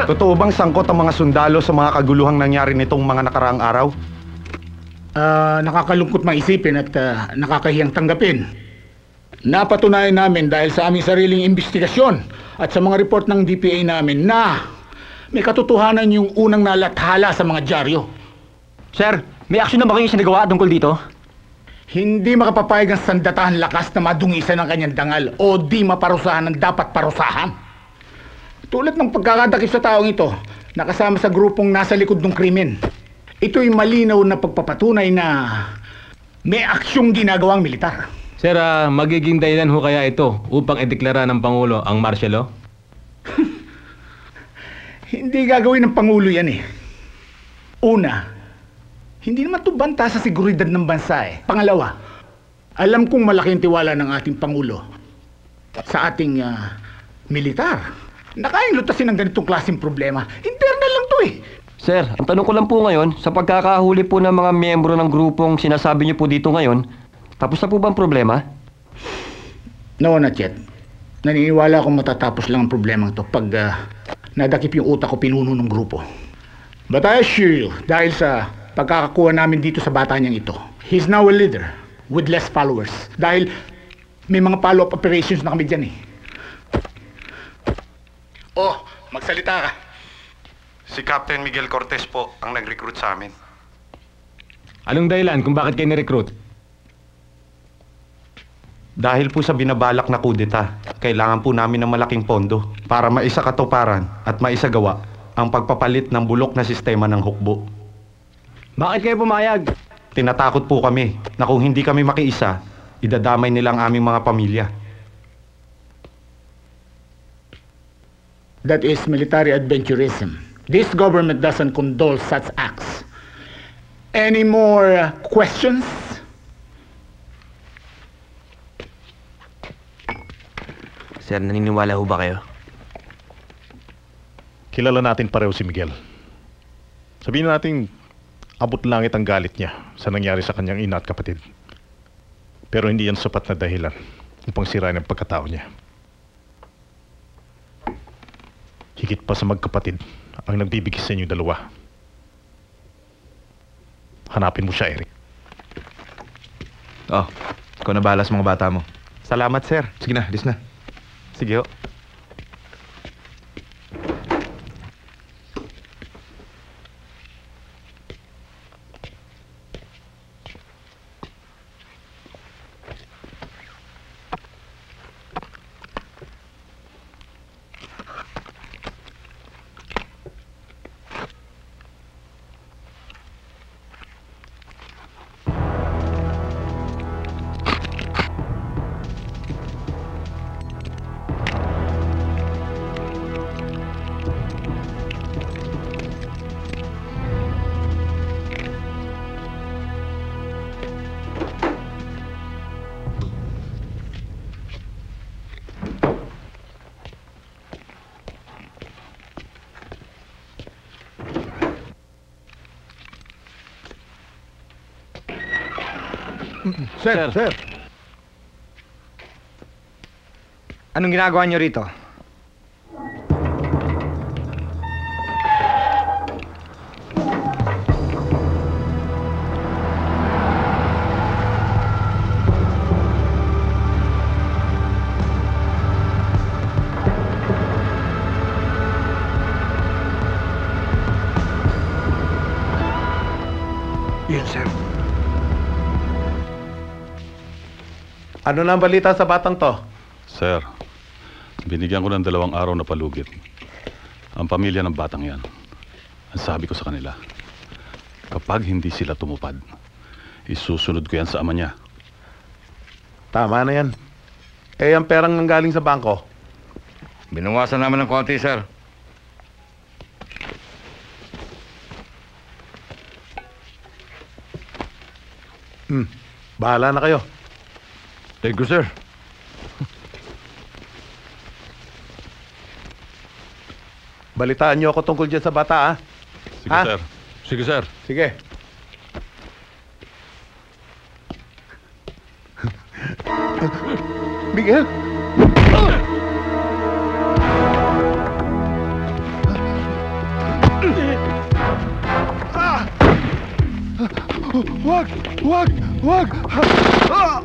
Speaker 26: na.
Speaker 24: Totoo bang sangkot ang mga sundalo sa mga kaguluhang nangyari nitong mga nakaraang araw?
Speaker 23: Ah, nakakalungkot maisipin at ah, nakakahiyang tanggapin. Napatunayan namin dahil sa aming sariling investigasyon at sa mga report ng DPA namin na may katotohanan yung unang nalathala sa mga dyaryo.
Speaker 18: Sir, may aksyon na ba kayong sinagawa tungkol dito?
Speaker 23: Hindi makapapayag ang sandatahan lakas na madungisan ng kanyang dangal o di maparusahan ang dapat parusahan. Tulad ng pagkakadakip sa taong ito, nakasama sa grupong nasa likod ng krimen. Ito'y malinaw na pagpapatunay na may aksyong ginagawang militar.
Speaker 9: Sir, ah, magiging dahilan ho kaya ito upang ideklara ng Pangulo ang martial law? [laughs]
Speaker 23: Hindi gagawin ng Pangulo yan eh. Una, hindi naman ito banta sa seguridad ng bansa eh. Pangalawa, alam kong malaki ang tiwala ng ating Pangulo sa ating ah, militar. Nakain lutasin ng ganitong klaseng problema. Internal lang to eh.
Speaker 18: Sir, ang tanong ko lang po ngayon, sa pagkakahuli po ng mga miyembro ng grupong sinasabi niyo po dito ngayon, tapos na po ba ang problema?
Speaker 23: No, not yet. Naniniwala akong matatapos lang ang problema ito pag ah, nadakip yung utak ko pinuno ng grupo. But I assure you, dahil sa pagkakakuha namin dito sa bata niyang ito, he's now a leader with less followers. Dahil may mga follow-up operations na kami dyan eh. Oh, magsalita ka.
Speaker 24: Si Captain Miguel Cortez po ang nag-recruit sa amin.
Speaker 9: Anong dahilan kung bakit kayo ni-recruit?
Speaker 24: Dahil po sa binabalak na kudeta, kailangan po namin ng malaking pondo para maisakatuparan at maisagawa ang pagpapalit ng bulok na sistema ng hukbo.
Speaker 18: Bakit kayo pumayag?
Speaker 24: Tinatakot po kami na kung hindi kami makiisa, idadamay nila ang aming mga pamilya.
Speaker 23: That is military adventurism. This government doesn't condole such acts. Any more uh, questions?
Speaker 1: Sir, naniniwala ho ba kayo?
Speaker 5: Kilala natin pareho si Miguel. Sabihin natin, abot langit ang galit niya sa nangyari sa kanyang ina at kapatid. Pero hindi yan sapat na dahilan upang sirain ang pagkatao niya. Higit pa sa magkapatid ang nagbibigis sa inyo dalawa. Hanapin mo siya, Eric.
Speaker 13: Oh, ikaw na bahala sa mga bata mo.
Speaker 24: Salamat, sir.
Speaker 13: Sige na, dis na.
Speaker 24: Sige ho.
Speaker 3: Sir, sir. Anong ginagawa niyo rito?
Speaker 11: Ano na ang balita sa batang to?
Speaker 25: Sir, binigyan ko ng dalawang araw na palugit. Ang pamilya ng batang yan. Ang sabi ko sa kanila, kapag hindi sila tumupad, isusunod ko yan sa ama niya.
Speaker 11: Tama na yan. Eh, ang perang nanggaling sa bangko.
Speaker 4: Binawasan naman ng konti, sir.
Speaker 11: Hmm. Bahala na kayo.
Speaker 13: Thank you, sir.
Speaker 11: Balitaan niyo ako tungkol dyan sa bata, ah.
Speaker 25: Sige,
Speaker 11: Ha?
Speaker 25: sir. Sige, sir.
Speaker 11: Sige. [laughs] Miguel! Ah! Wag! Wag! Wag! Ah!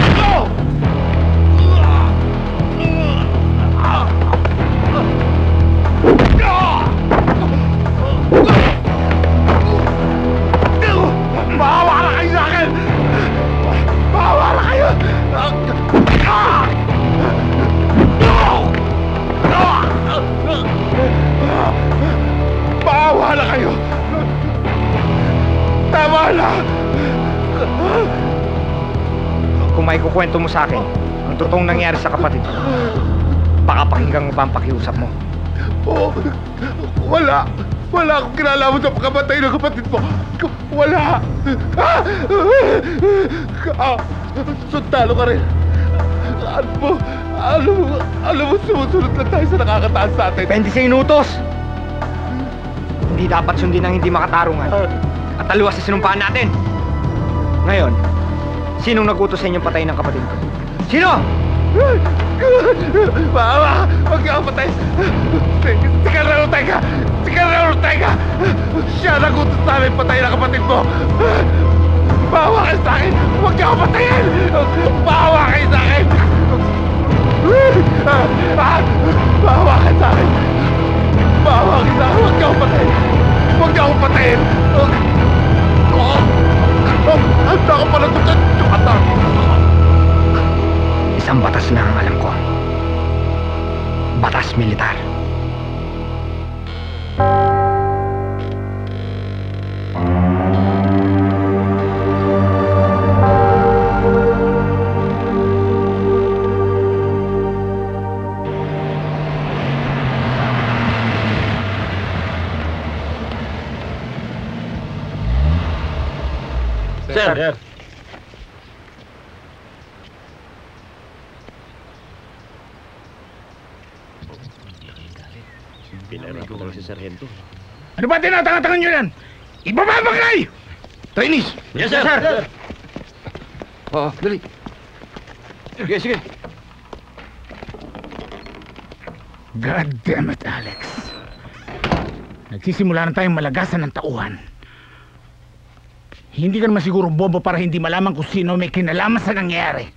Speaker 11: Tama
Speaker 3: na kayo! Tama! Kung may kukwento mo sa akin, ang totoong nangyari sa kapatid ko, baka pakinggan mo pa ang pakiusap mo.
Speaker 11: Oo, oh, wala. Wala akong kinalaman sa pagkamatay ng kapatid mo. Wala. Ah! ah! Suntalo ka rin. Ano mo, ano mo, ano mo sumusunod lang tayo sa nakakataas sa atin.
Speaker 3: Pwede sa inutos! Hindi dapat sundin ang hindi makatarungan. At taliwas sa sinumpaan natin. Ngayon, sinong nagutos sa inyong patayin ng kapatid ko? Sino?
Speaker 11: Mama, huwag ka patay. Si, Carrero Ortega! Si Carrero Ortega! Siya nagutos sa amin patayin ang kapatid mo. Bawa kayo sa akin! Huwag ka patayin! Bawa kayo sa akin! Ah, Bawa ka sa akin! Sa akin! Huwag ka patayin! Huwag ka patayin! Handa ka pala ito sa
Speaker 3: Isang batas na ang alam ko. Batas militar.
Speaker 23: Ba tinatangan-tangan nyo yan? Ibababagay!
Speaker 4: Trainees!
Speaker 17: Yes, sir. sir.
Speaker 4: Oo, dali. Sige, sige.
Speaker 23: God damn it, Alex. Nagsisimula na tayong malagasan ng tauhan. Hindi ka naman siguro bobo para hindi malaman kung sino may kinalaman sa nangyari.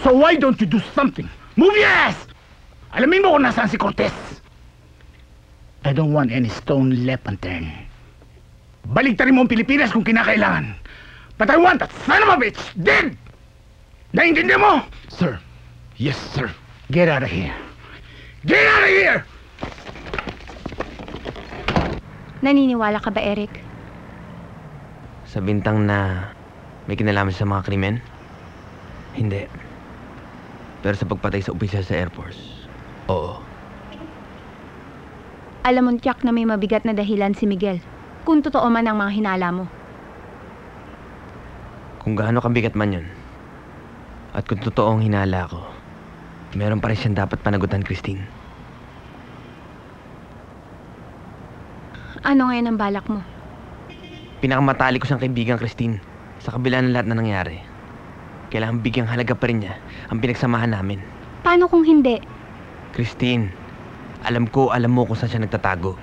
Speaker 23: So why don't you do something? Move your ass! Alamin mo kung nasaan si Cortez. I don't want any stone left unturned. Baliktarin mo ang Pilipinas kung kinakailangan. But I want that son of a bitch dead! Naintindihan mo?
Speaker 13: Sir. Yes, sir.
Speaker 23: Get out of here. Get out of here!
Speaker 8: Naniniwala ka ba, Eric?
Speaker 1: Sa bintang na may kinalaman sa mga krimen? Hindi. Pero sa pagpatay sa opisyal sa Air Force, oo.
Speaker 8: Alam mo, Jack, na may mabigat na dahilan si Miguel. Kung totoo man ang mga hinala mo.
Speaker 1: Kung gaano kabigat man yun, at kung totoo ang hinala ko, meron pa rin siyang dapat panagutan, Christine.
Speaker 8: Ano ngayon ang balak mo?
Speaker 1: Pinakamatali ko siyang kaibigan, Christine. Sa kabila ng lahat na nangyari. Kailangan bigyang halaga pa rin niya ang pinagsamahan namin.
Speaker 8: Paano kung hindi?
Speaker 1: Christine, alam ko, alam mo kung saan siya nagtatago.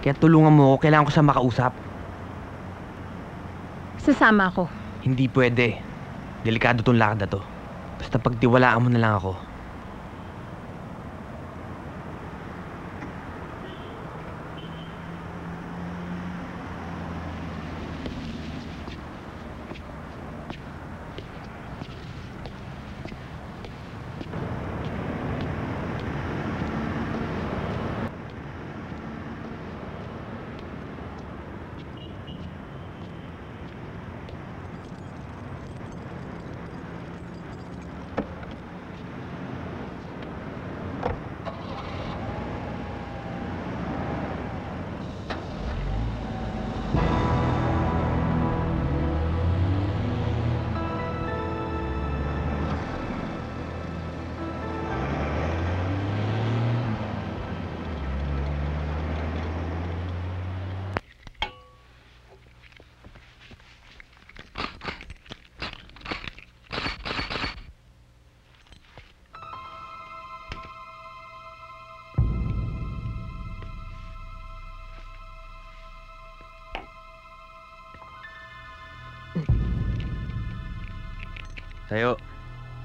Speaker 1: Kaya tulungan mo ako, kailangan ko siya makausap.
Speaker 8: Sasama ako.
Speaker 1: Hindi pwede. Delikado tong lakad na to. Basta pagtiwalaan mo na lang ako.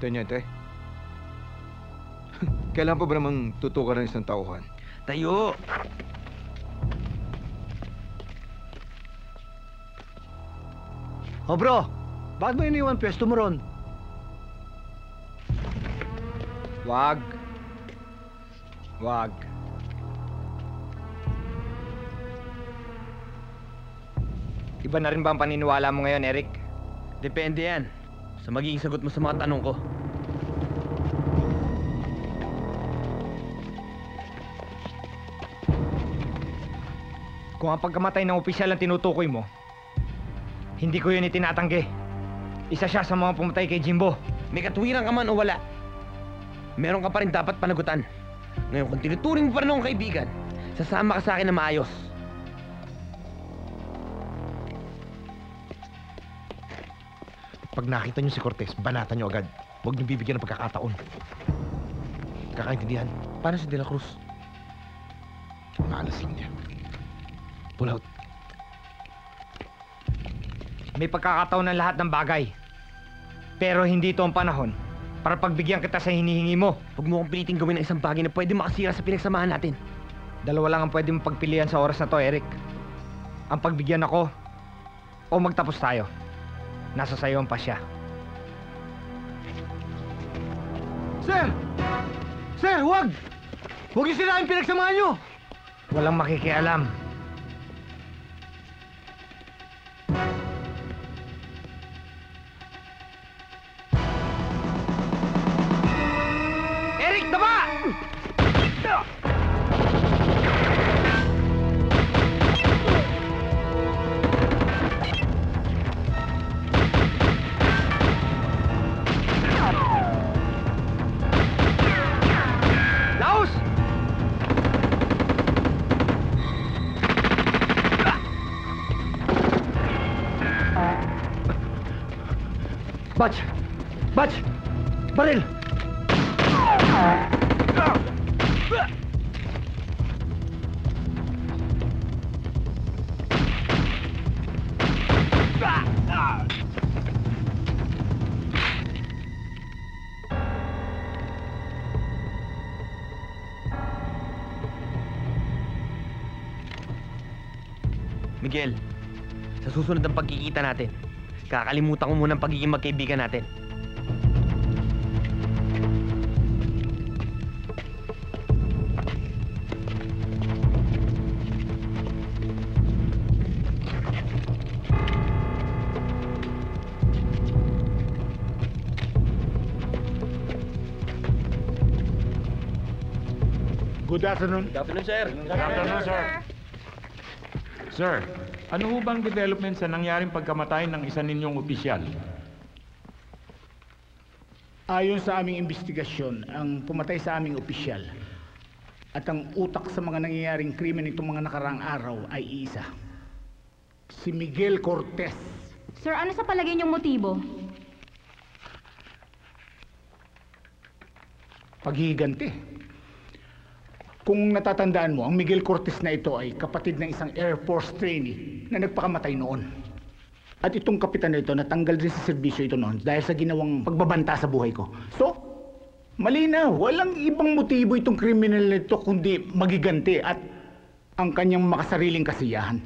Speaker 18: Tanyente. [laughs] Kailan pa ba namang tutukan ng isang tauhan?
Speaker 1: Tayo!
Speaker 18: Oh bro, bakit mo iniwan pwesto mo ron?
Speaker 3: Wag. Wag. Iba na rin ba ang paniniwala mo ngayon, Eric?
Speaker 1: Depende yan. Sa magiging sagot mo sa mga tanong ko.
Speaker 3: Kung ang pagkamatay ng opisyal ang tinutukoy mo, hindi ko yun itinatanggi. Isa siya sa mga pumatay kay Jimbo.
Speaker 1: May katuwiran ka man o wala, meron ka pa rin dapat panagutan. Ngayon, kung tinuturing mo pa rin akong kaibigan, sasama ka sa akin na maayos.
Speaker 11: Pag nakita nyo si Cortez, banatan nyo agad. Huwag nyo bibigyan ng pagkakataon. Kakaintindihan?
Speaker 1: Paano si De La Cruz?
Speaker 11: Malas lang niya. Pull out.
Speaker 3: May pagkakataon ng lahat ng bagay. Pero hindi ito ang panahon para pagbigyan kita sa hinihingi mo.
Speaker 1: Huwag mo akong piliting gawin ng isang bagay na pwede makasira sa pinagsamahan natin.
Speaker 3: Dalawa lang ang pwede mong pagpilian sa oras na to, Eric. Ang pagbigyan ako o magtapos tayo. Nasa sayo ang pasya.
Speaker 18: Sir! Sir, huwag! Huwag niyo sila ang pinagsamahan niyo!
Speaker 3: Walang makikialam.
Speaker 18: Batch! Batch! Baril!
Speaker 1: Miguel, sa susunod ng pagkikita natin, kakalimutan ko muna ang pagiging magkaibigan natin.
Speaker 23: Good afternoon.
Speaker 27: Good afternoon, sir.
Speaker 19: Good afternoon, sir. Sir, ano ho bang development sa nangyaring pagkamatay ng isa ninyong opisyal?
Speaker 23: Ayon sa aming investigasyon, ang pumatay sa aming opisyal at ang utak sa mga nangyayaring krimen itong mga nakaraang araw ay isa. Si Miguel Cortez.
Speaker 2: Sir, ano sa palagay niyong motibo?
Speaker 23: Paghihiganti. Kung natatandaan mo, ang Miguel Cortez na ito ay kapatid ng isang Air Force trainee na nagpakamatay noon. At itong kapitan na ito, natanggal din sa serbisyo ito noon dahil sa ginawang pagbabanta sa buhay ko. So, malinaw, walang ibang motibo itong kriminal na ito kundi magiganti at ang kanyang makasariling kasiyahan.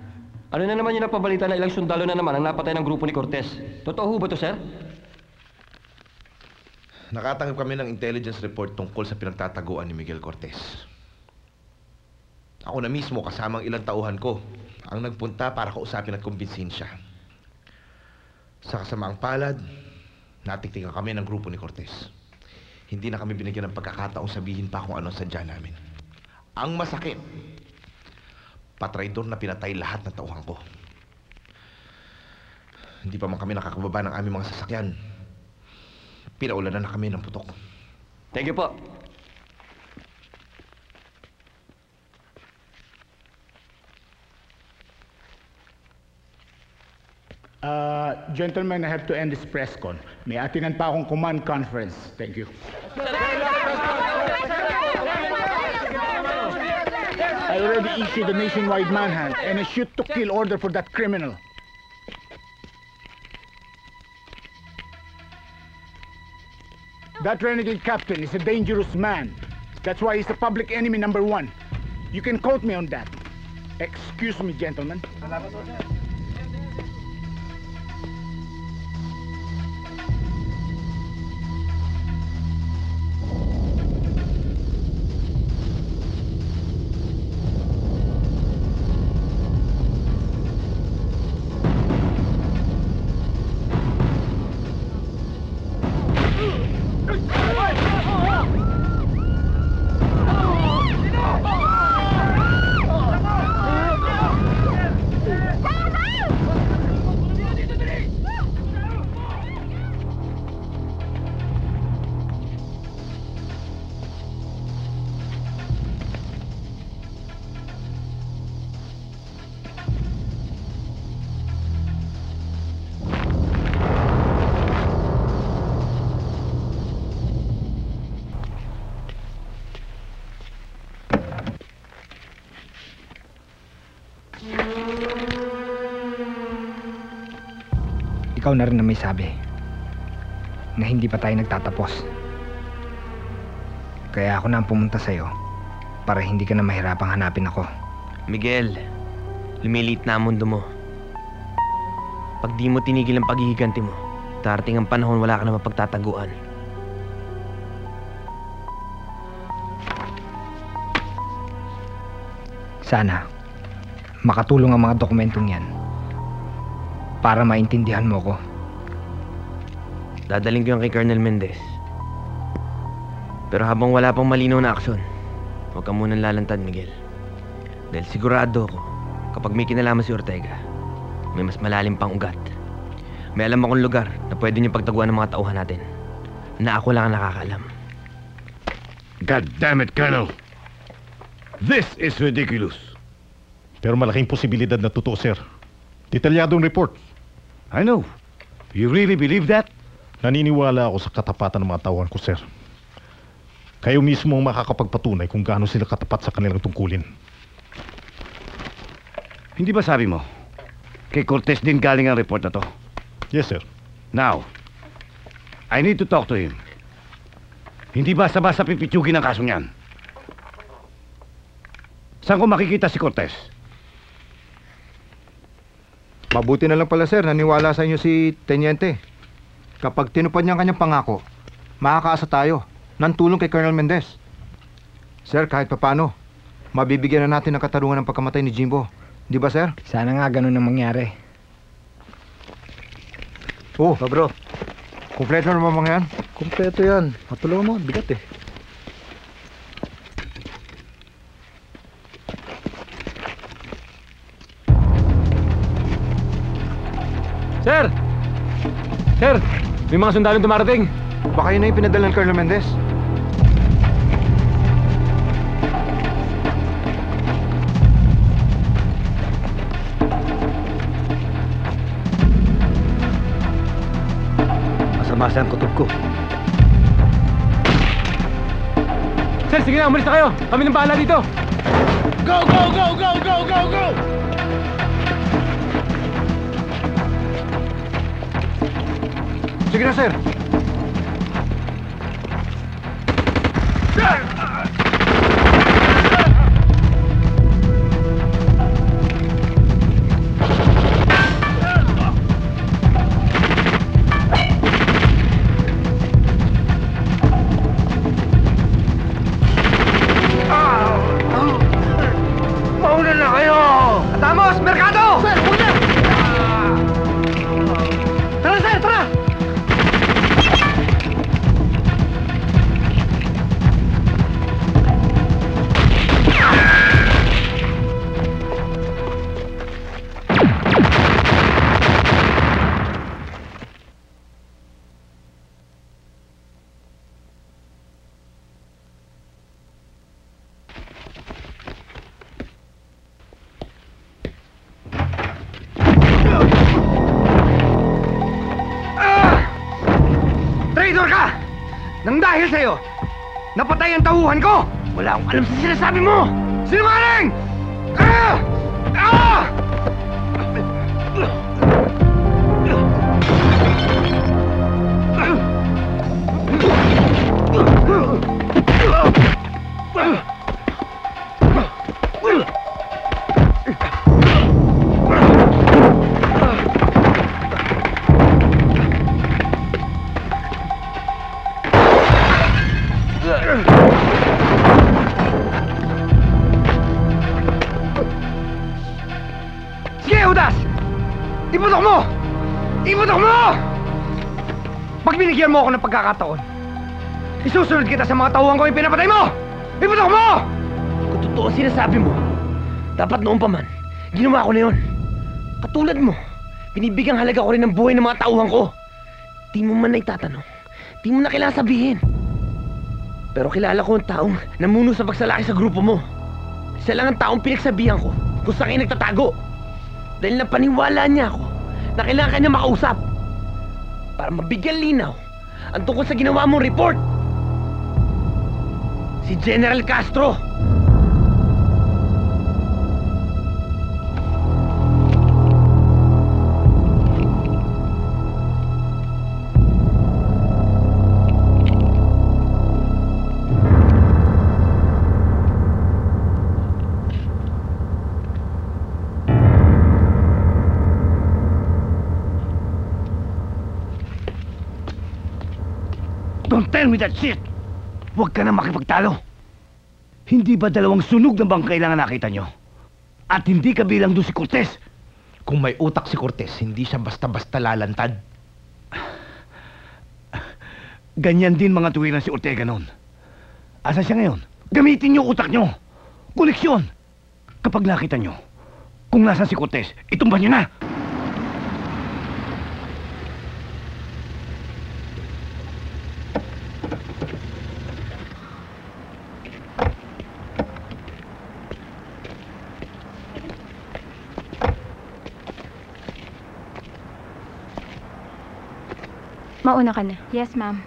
Speaker 21: Ano na naman yung napabalita na ilang sundalo na naman ang napatay ng grupo ni Cortez? Totoo ho ba to, sir?
Speaker 11: Nakatanggap kami ng intelligence report tungkol sa pinagtataguan ni Miguel Cortez. Ako na mismo kasamang ilang tauhan ko ang nagpunta para kausapin at kumbinsin siya. Sa kasamaang palad, natiktikan kami ng grupo ni Cortez. Hindi na kami binigyan ng pagkakataong sabihin pa kung ano ang sadya namin. Ang masakit, patraidor na pinatay lahat ng tauhan ko. Hindi pa man kami nakakababa ng aming mga sasakyan. Pinaulanan na kami ng putok.
Speaker 21: Thank you po.
Speaker 23: Uh, gentlemen, I have to end this press con. May atinan pa akong command conference. Thank you. I already issued a nationwide manhunt and a shoot-to-kill order for that criminal. That renegade captain is a dangerous man. That's why he's the public enemy number one. You can quote me on that. Excuse me, gentlemen.
Speaker 3: Ikaw na rin na may sabi na hindi pa tayo nagtatapos. Kaya ako na ang pumunta sa'yo para hindi ka na mahirapang hanapin ako.
Speaker 1: Miguel, lumilit na ang mundo mo. Pag di mo tinigil ang paghihiganti mo, darating ang panahon wala ka na mapagtataguan.
Speaker 3: Sana makatulong ang mga dokumentong yan para maintindihan mo ko.
Speaker 1: Dadaling ko yan kay Colonel Mendez. Pero habang wala pang malinaw na aksyon, huwag ka munang lalantad, Miguel. Dahil sigurado ako, kapag may kinalaman si Ortega, may mas malalim pang ugat. May alam akong lugar na pwede niyo pagtaguan ng mga tauhan natin. Na ako lang ang nakakaalam.
Speaker 4: God damn it, Colonel! This is ridiculous.
Speaker 5: Pero malaking posibilidad na totoo, sir. Detalyadong report.
Speaker 4: I know. You really believe that?
Speaker 5: Naniniwala ako sa katapatan ng mga tauhan ko, sir. Kayo mismo ang makakapagpatunay kung gaano sila katapat sa kanilang tungkulin.
Speaker 4: Hindi ba sabi mo? Kay Cortez din galing ang report na to.
Speaker 5: Yes, sir.
Speaker 4: Now, I need to talk to him. Hindi basta-basta pipitsugin ang kasong yan. Saan ko makikita si Cortez?
Speaker 22: Mabuti na lang pala sir, naniwala sa inyo si Tenyente. Kapag tinupad niya ang kanyang pangako, makakaasa tayo ng tulong kay Colonel Mendez. Sir, kahit papano, mabibigyan na natin ng katarungan ng pagkamatay ni Jimbo. Di ba, sir?
Speaker 3: Sana nga ganun ang mangyari.
Speaker 22: Oh, bro. Kompleto na ba mga yan?
Speaker 18: Kompleto yan. Matulungan mo, bigat eh.
Speaker 21: Sir! Sir! May mga sundalong dumarating.
Speaker 22: Baka yun na yung pinadala ng Colonel Mendez.
Speaker 18: Masama siya ang kutob ko.
Speaker 21: Sir, sige na, umalis na kayo. Kami nang bahala dito.
Speaker 11: Go, go, go, go, go, go, go!
Speaker 22: Sige na,
Speaker 18: akong alam Pag binigyan mo ako ng pagkakataon, isusunod kita sa mga tauhan ko yung pinapatay mo! Iputok mo!
Speaker 1: Kung totoo ang sinasabi mo, dapat noon pa man, ginawa ko na yun. Katulad mo, binibigyan halaga ko rin ng buhay ng mga tauhan ko. Di mo man na itatanong. Di mo na kailangan sabihin. Pero kilala ko ang taong namuno sa pagsalaki sa grupo mo. Siya lang ang taong pinagsabihan ko kung saan kayo nagtatago. Dahil napaniwala niya ako na kailangan kanya makausap para mabigyan linaw ang tungkol sa ginawa mong report. Si General Castro.
Speaker 4: Tell me that shit! Huwag ka na makipagtalo. Hindi ba dalawang sunog na bang kailangan nakita nyo? At hindi ka bilang doon si Cortez.
Speaker 11: Kung may utak si Cortez, hindi siya basta-basta lalantad.
Speaker 4: Ganyan din mga tuwiran si Ortega noon. Asa siya ngayon? Gamitin niyo utak niyo. Koleksyon. Kapag nakita niyo, kung nasan si Cortez, itumba niyo na.
Speaker 8: Mauna ka na.
Speaker 28: Yes, ma'am.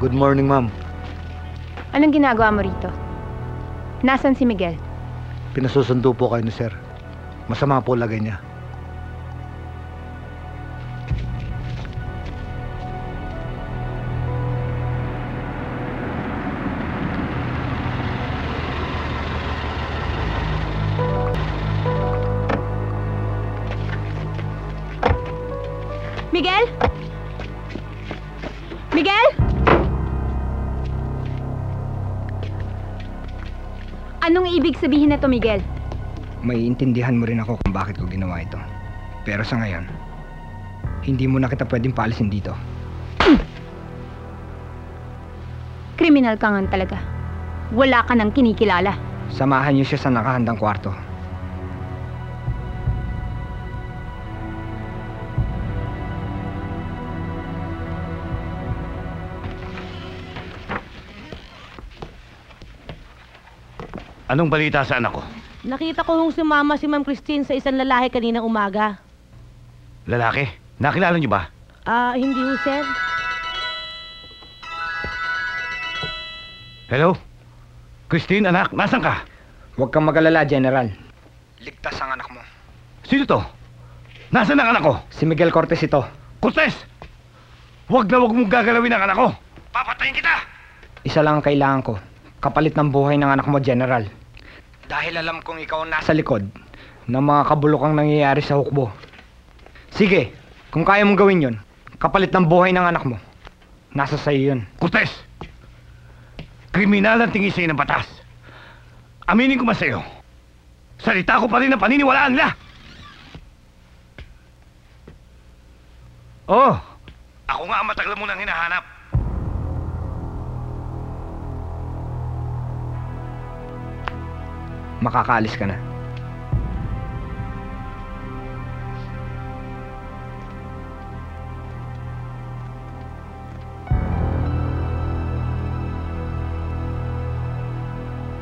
Speaker 9: Good morning, ma'am.
Speaker 8: Anong ginagawa mo rito? Nasaan si Miguel?
Speaker 9: Pinasusundo po kayo ni sir. Masama po lagay niya.
Speaker 8: Ibig sabihin nito, Miguel?
Speaker 3: May intindihan mo rin ako kung bakit ko ginawa ito. Pero sa ngayon, hindi mo na kita pwedeng paalisin dito.
Speaker 8: Kriminal ka nga talaga. Wala ka nang kinikilala.
Speaker 3: Samahan niyo siya sa nakahandang kwarto.
Speaker 4: Anong balita sa anak ko?
Speaker 29: Nakita ko hong sumama si Ma'am Christine sa isang lalaki kaninang umaga.
Speaker 4: Lalaki? Nakilala niyo ba?
Speaker 29: Ah, hindi ho, sir.
Speaker 4: Hello? Christine, anak, nasan ka?
Speaker 3: Huwag kang magalala, General. Ligtas ang anak mo.
Speaker 4: Sino to? Nasaan ang anak ko?
Speaker 3: Si Miguel Cortez ito.
Speaker 4: Cortez! Huwag na huwag mong gagalawin ang anak ko! Papatayin kita!
Speaker 3: Isa lang ang kailangan ko. Kapalit ng buhay ng anak mo, General. Dahil alam kong ikaw ang nasa likod ng mga kabulukang nangyayari sa hukbo. Sige, kung kaya mong gawin yon, kapalit ng buhay ng anak mo. Nasa sa'yo yun.
Speaker 4: Cortez! Kriminal ang tingin sa'yo ng batas. Aminin ko man sa'yo. Salita ko pa rin ang paniniwalaan nila. Oh, ako nga ang matagal mo nang hinahanap.
Speaker 3: Makakaalis ka na.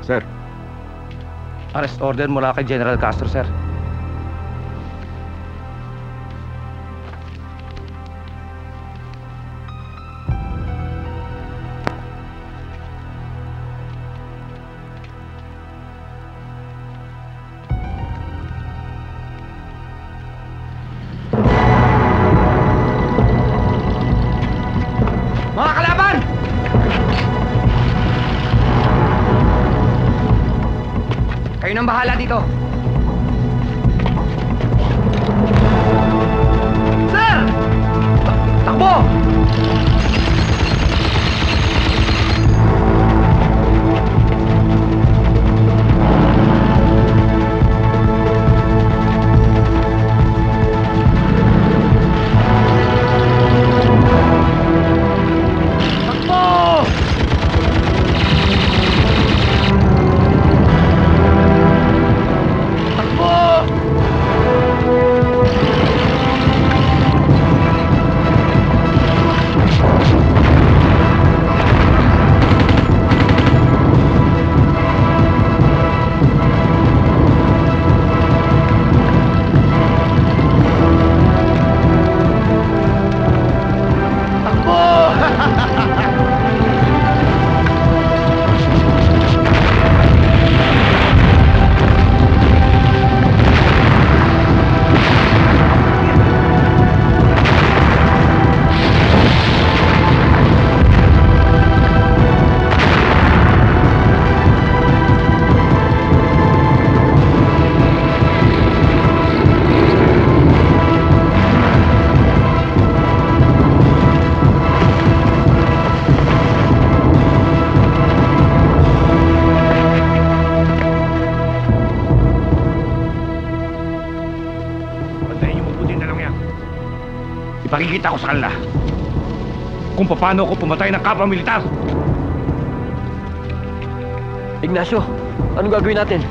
Speaker 30: Sir. Arrest order mula kay General Castro, sir.
Speaker 4: Pakikita ko sa kanila kung paano ako pumatay ng kapwa militar.
Speaker 21: Ignacio, anong gagawin natin?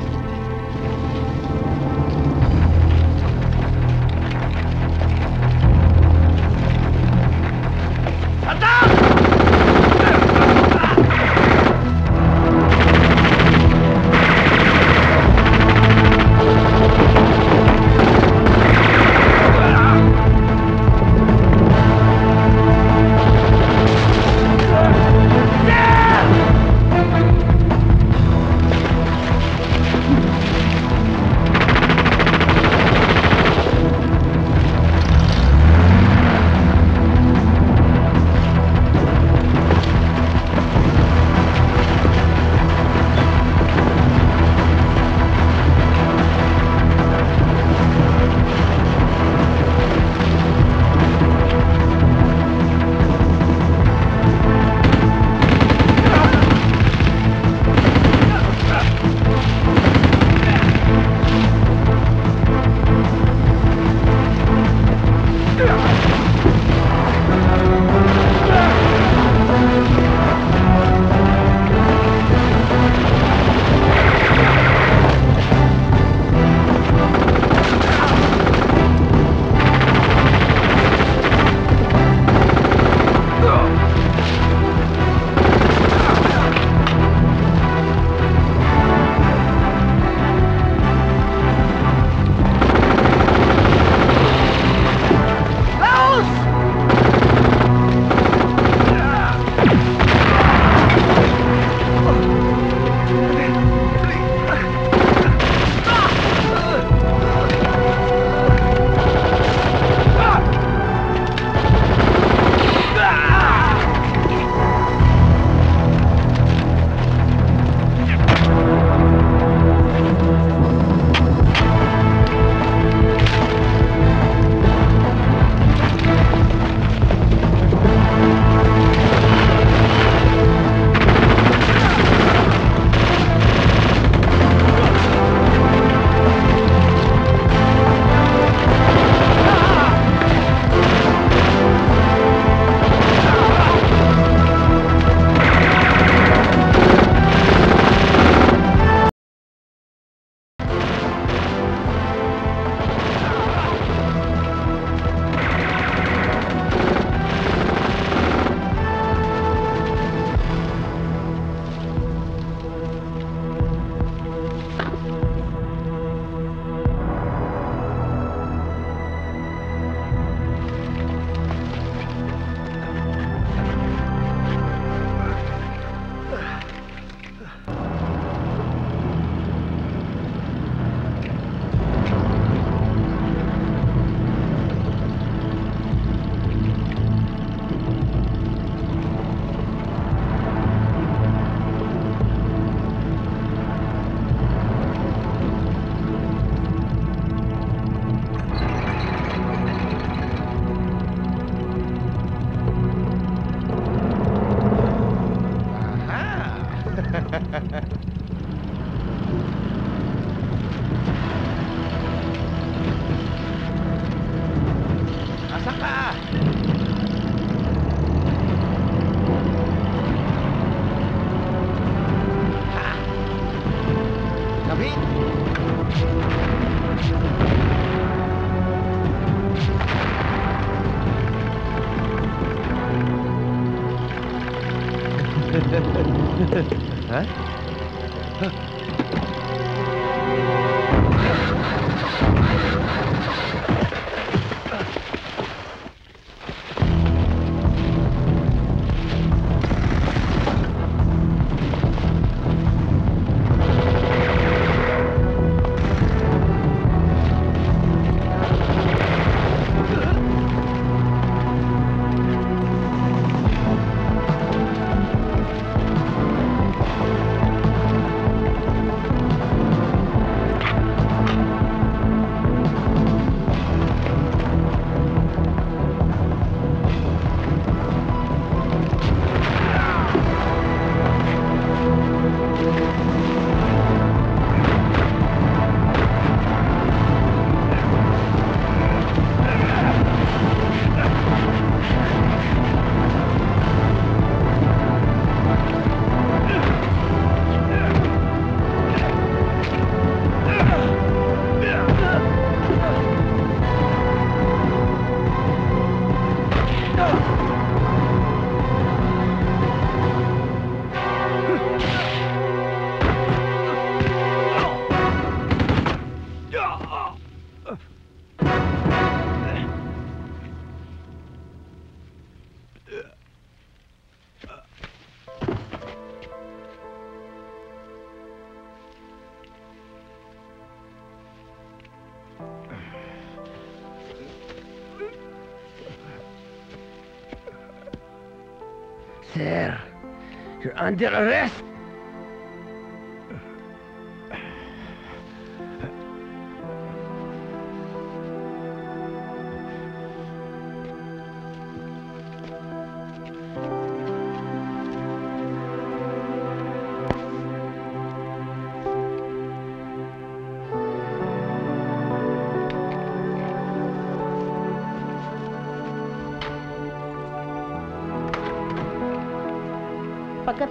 Speaker 18: You're under arrest.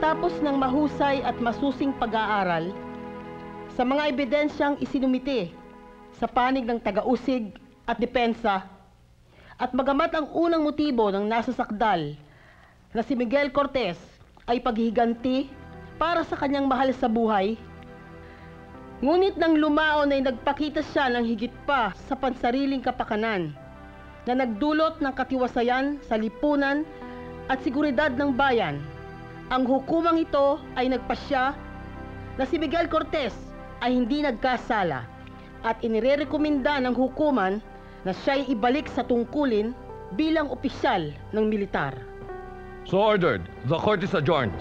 Speaker 31: Pagkatapos ng mahusay at masusing pag-aaral, sa mga ebidensyang isinumite sa panig ng taga-usig at depensa, at magamat ang unang motibo ng nasa sakdal na si Miguel Cortez ay paghiganti para sa kanyang mahal sa buhay, ngunit nang lumaon ay nagpakita siya ng higit pa sa pansariling kapakanan na nagdulot ng katiwasayan sa lipunan at seguridad ng bayan. Ang hukumang ito ay nagpasya na si Miguel Cortez ay hindi nagkasala at inirerekomenda ng hukuman na siya'y ibalik sa tungkulin bilang opisyal ng militar.
Speaker 17: So ordered. The court is adjourned.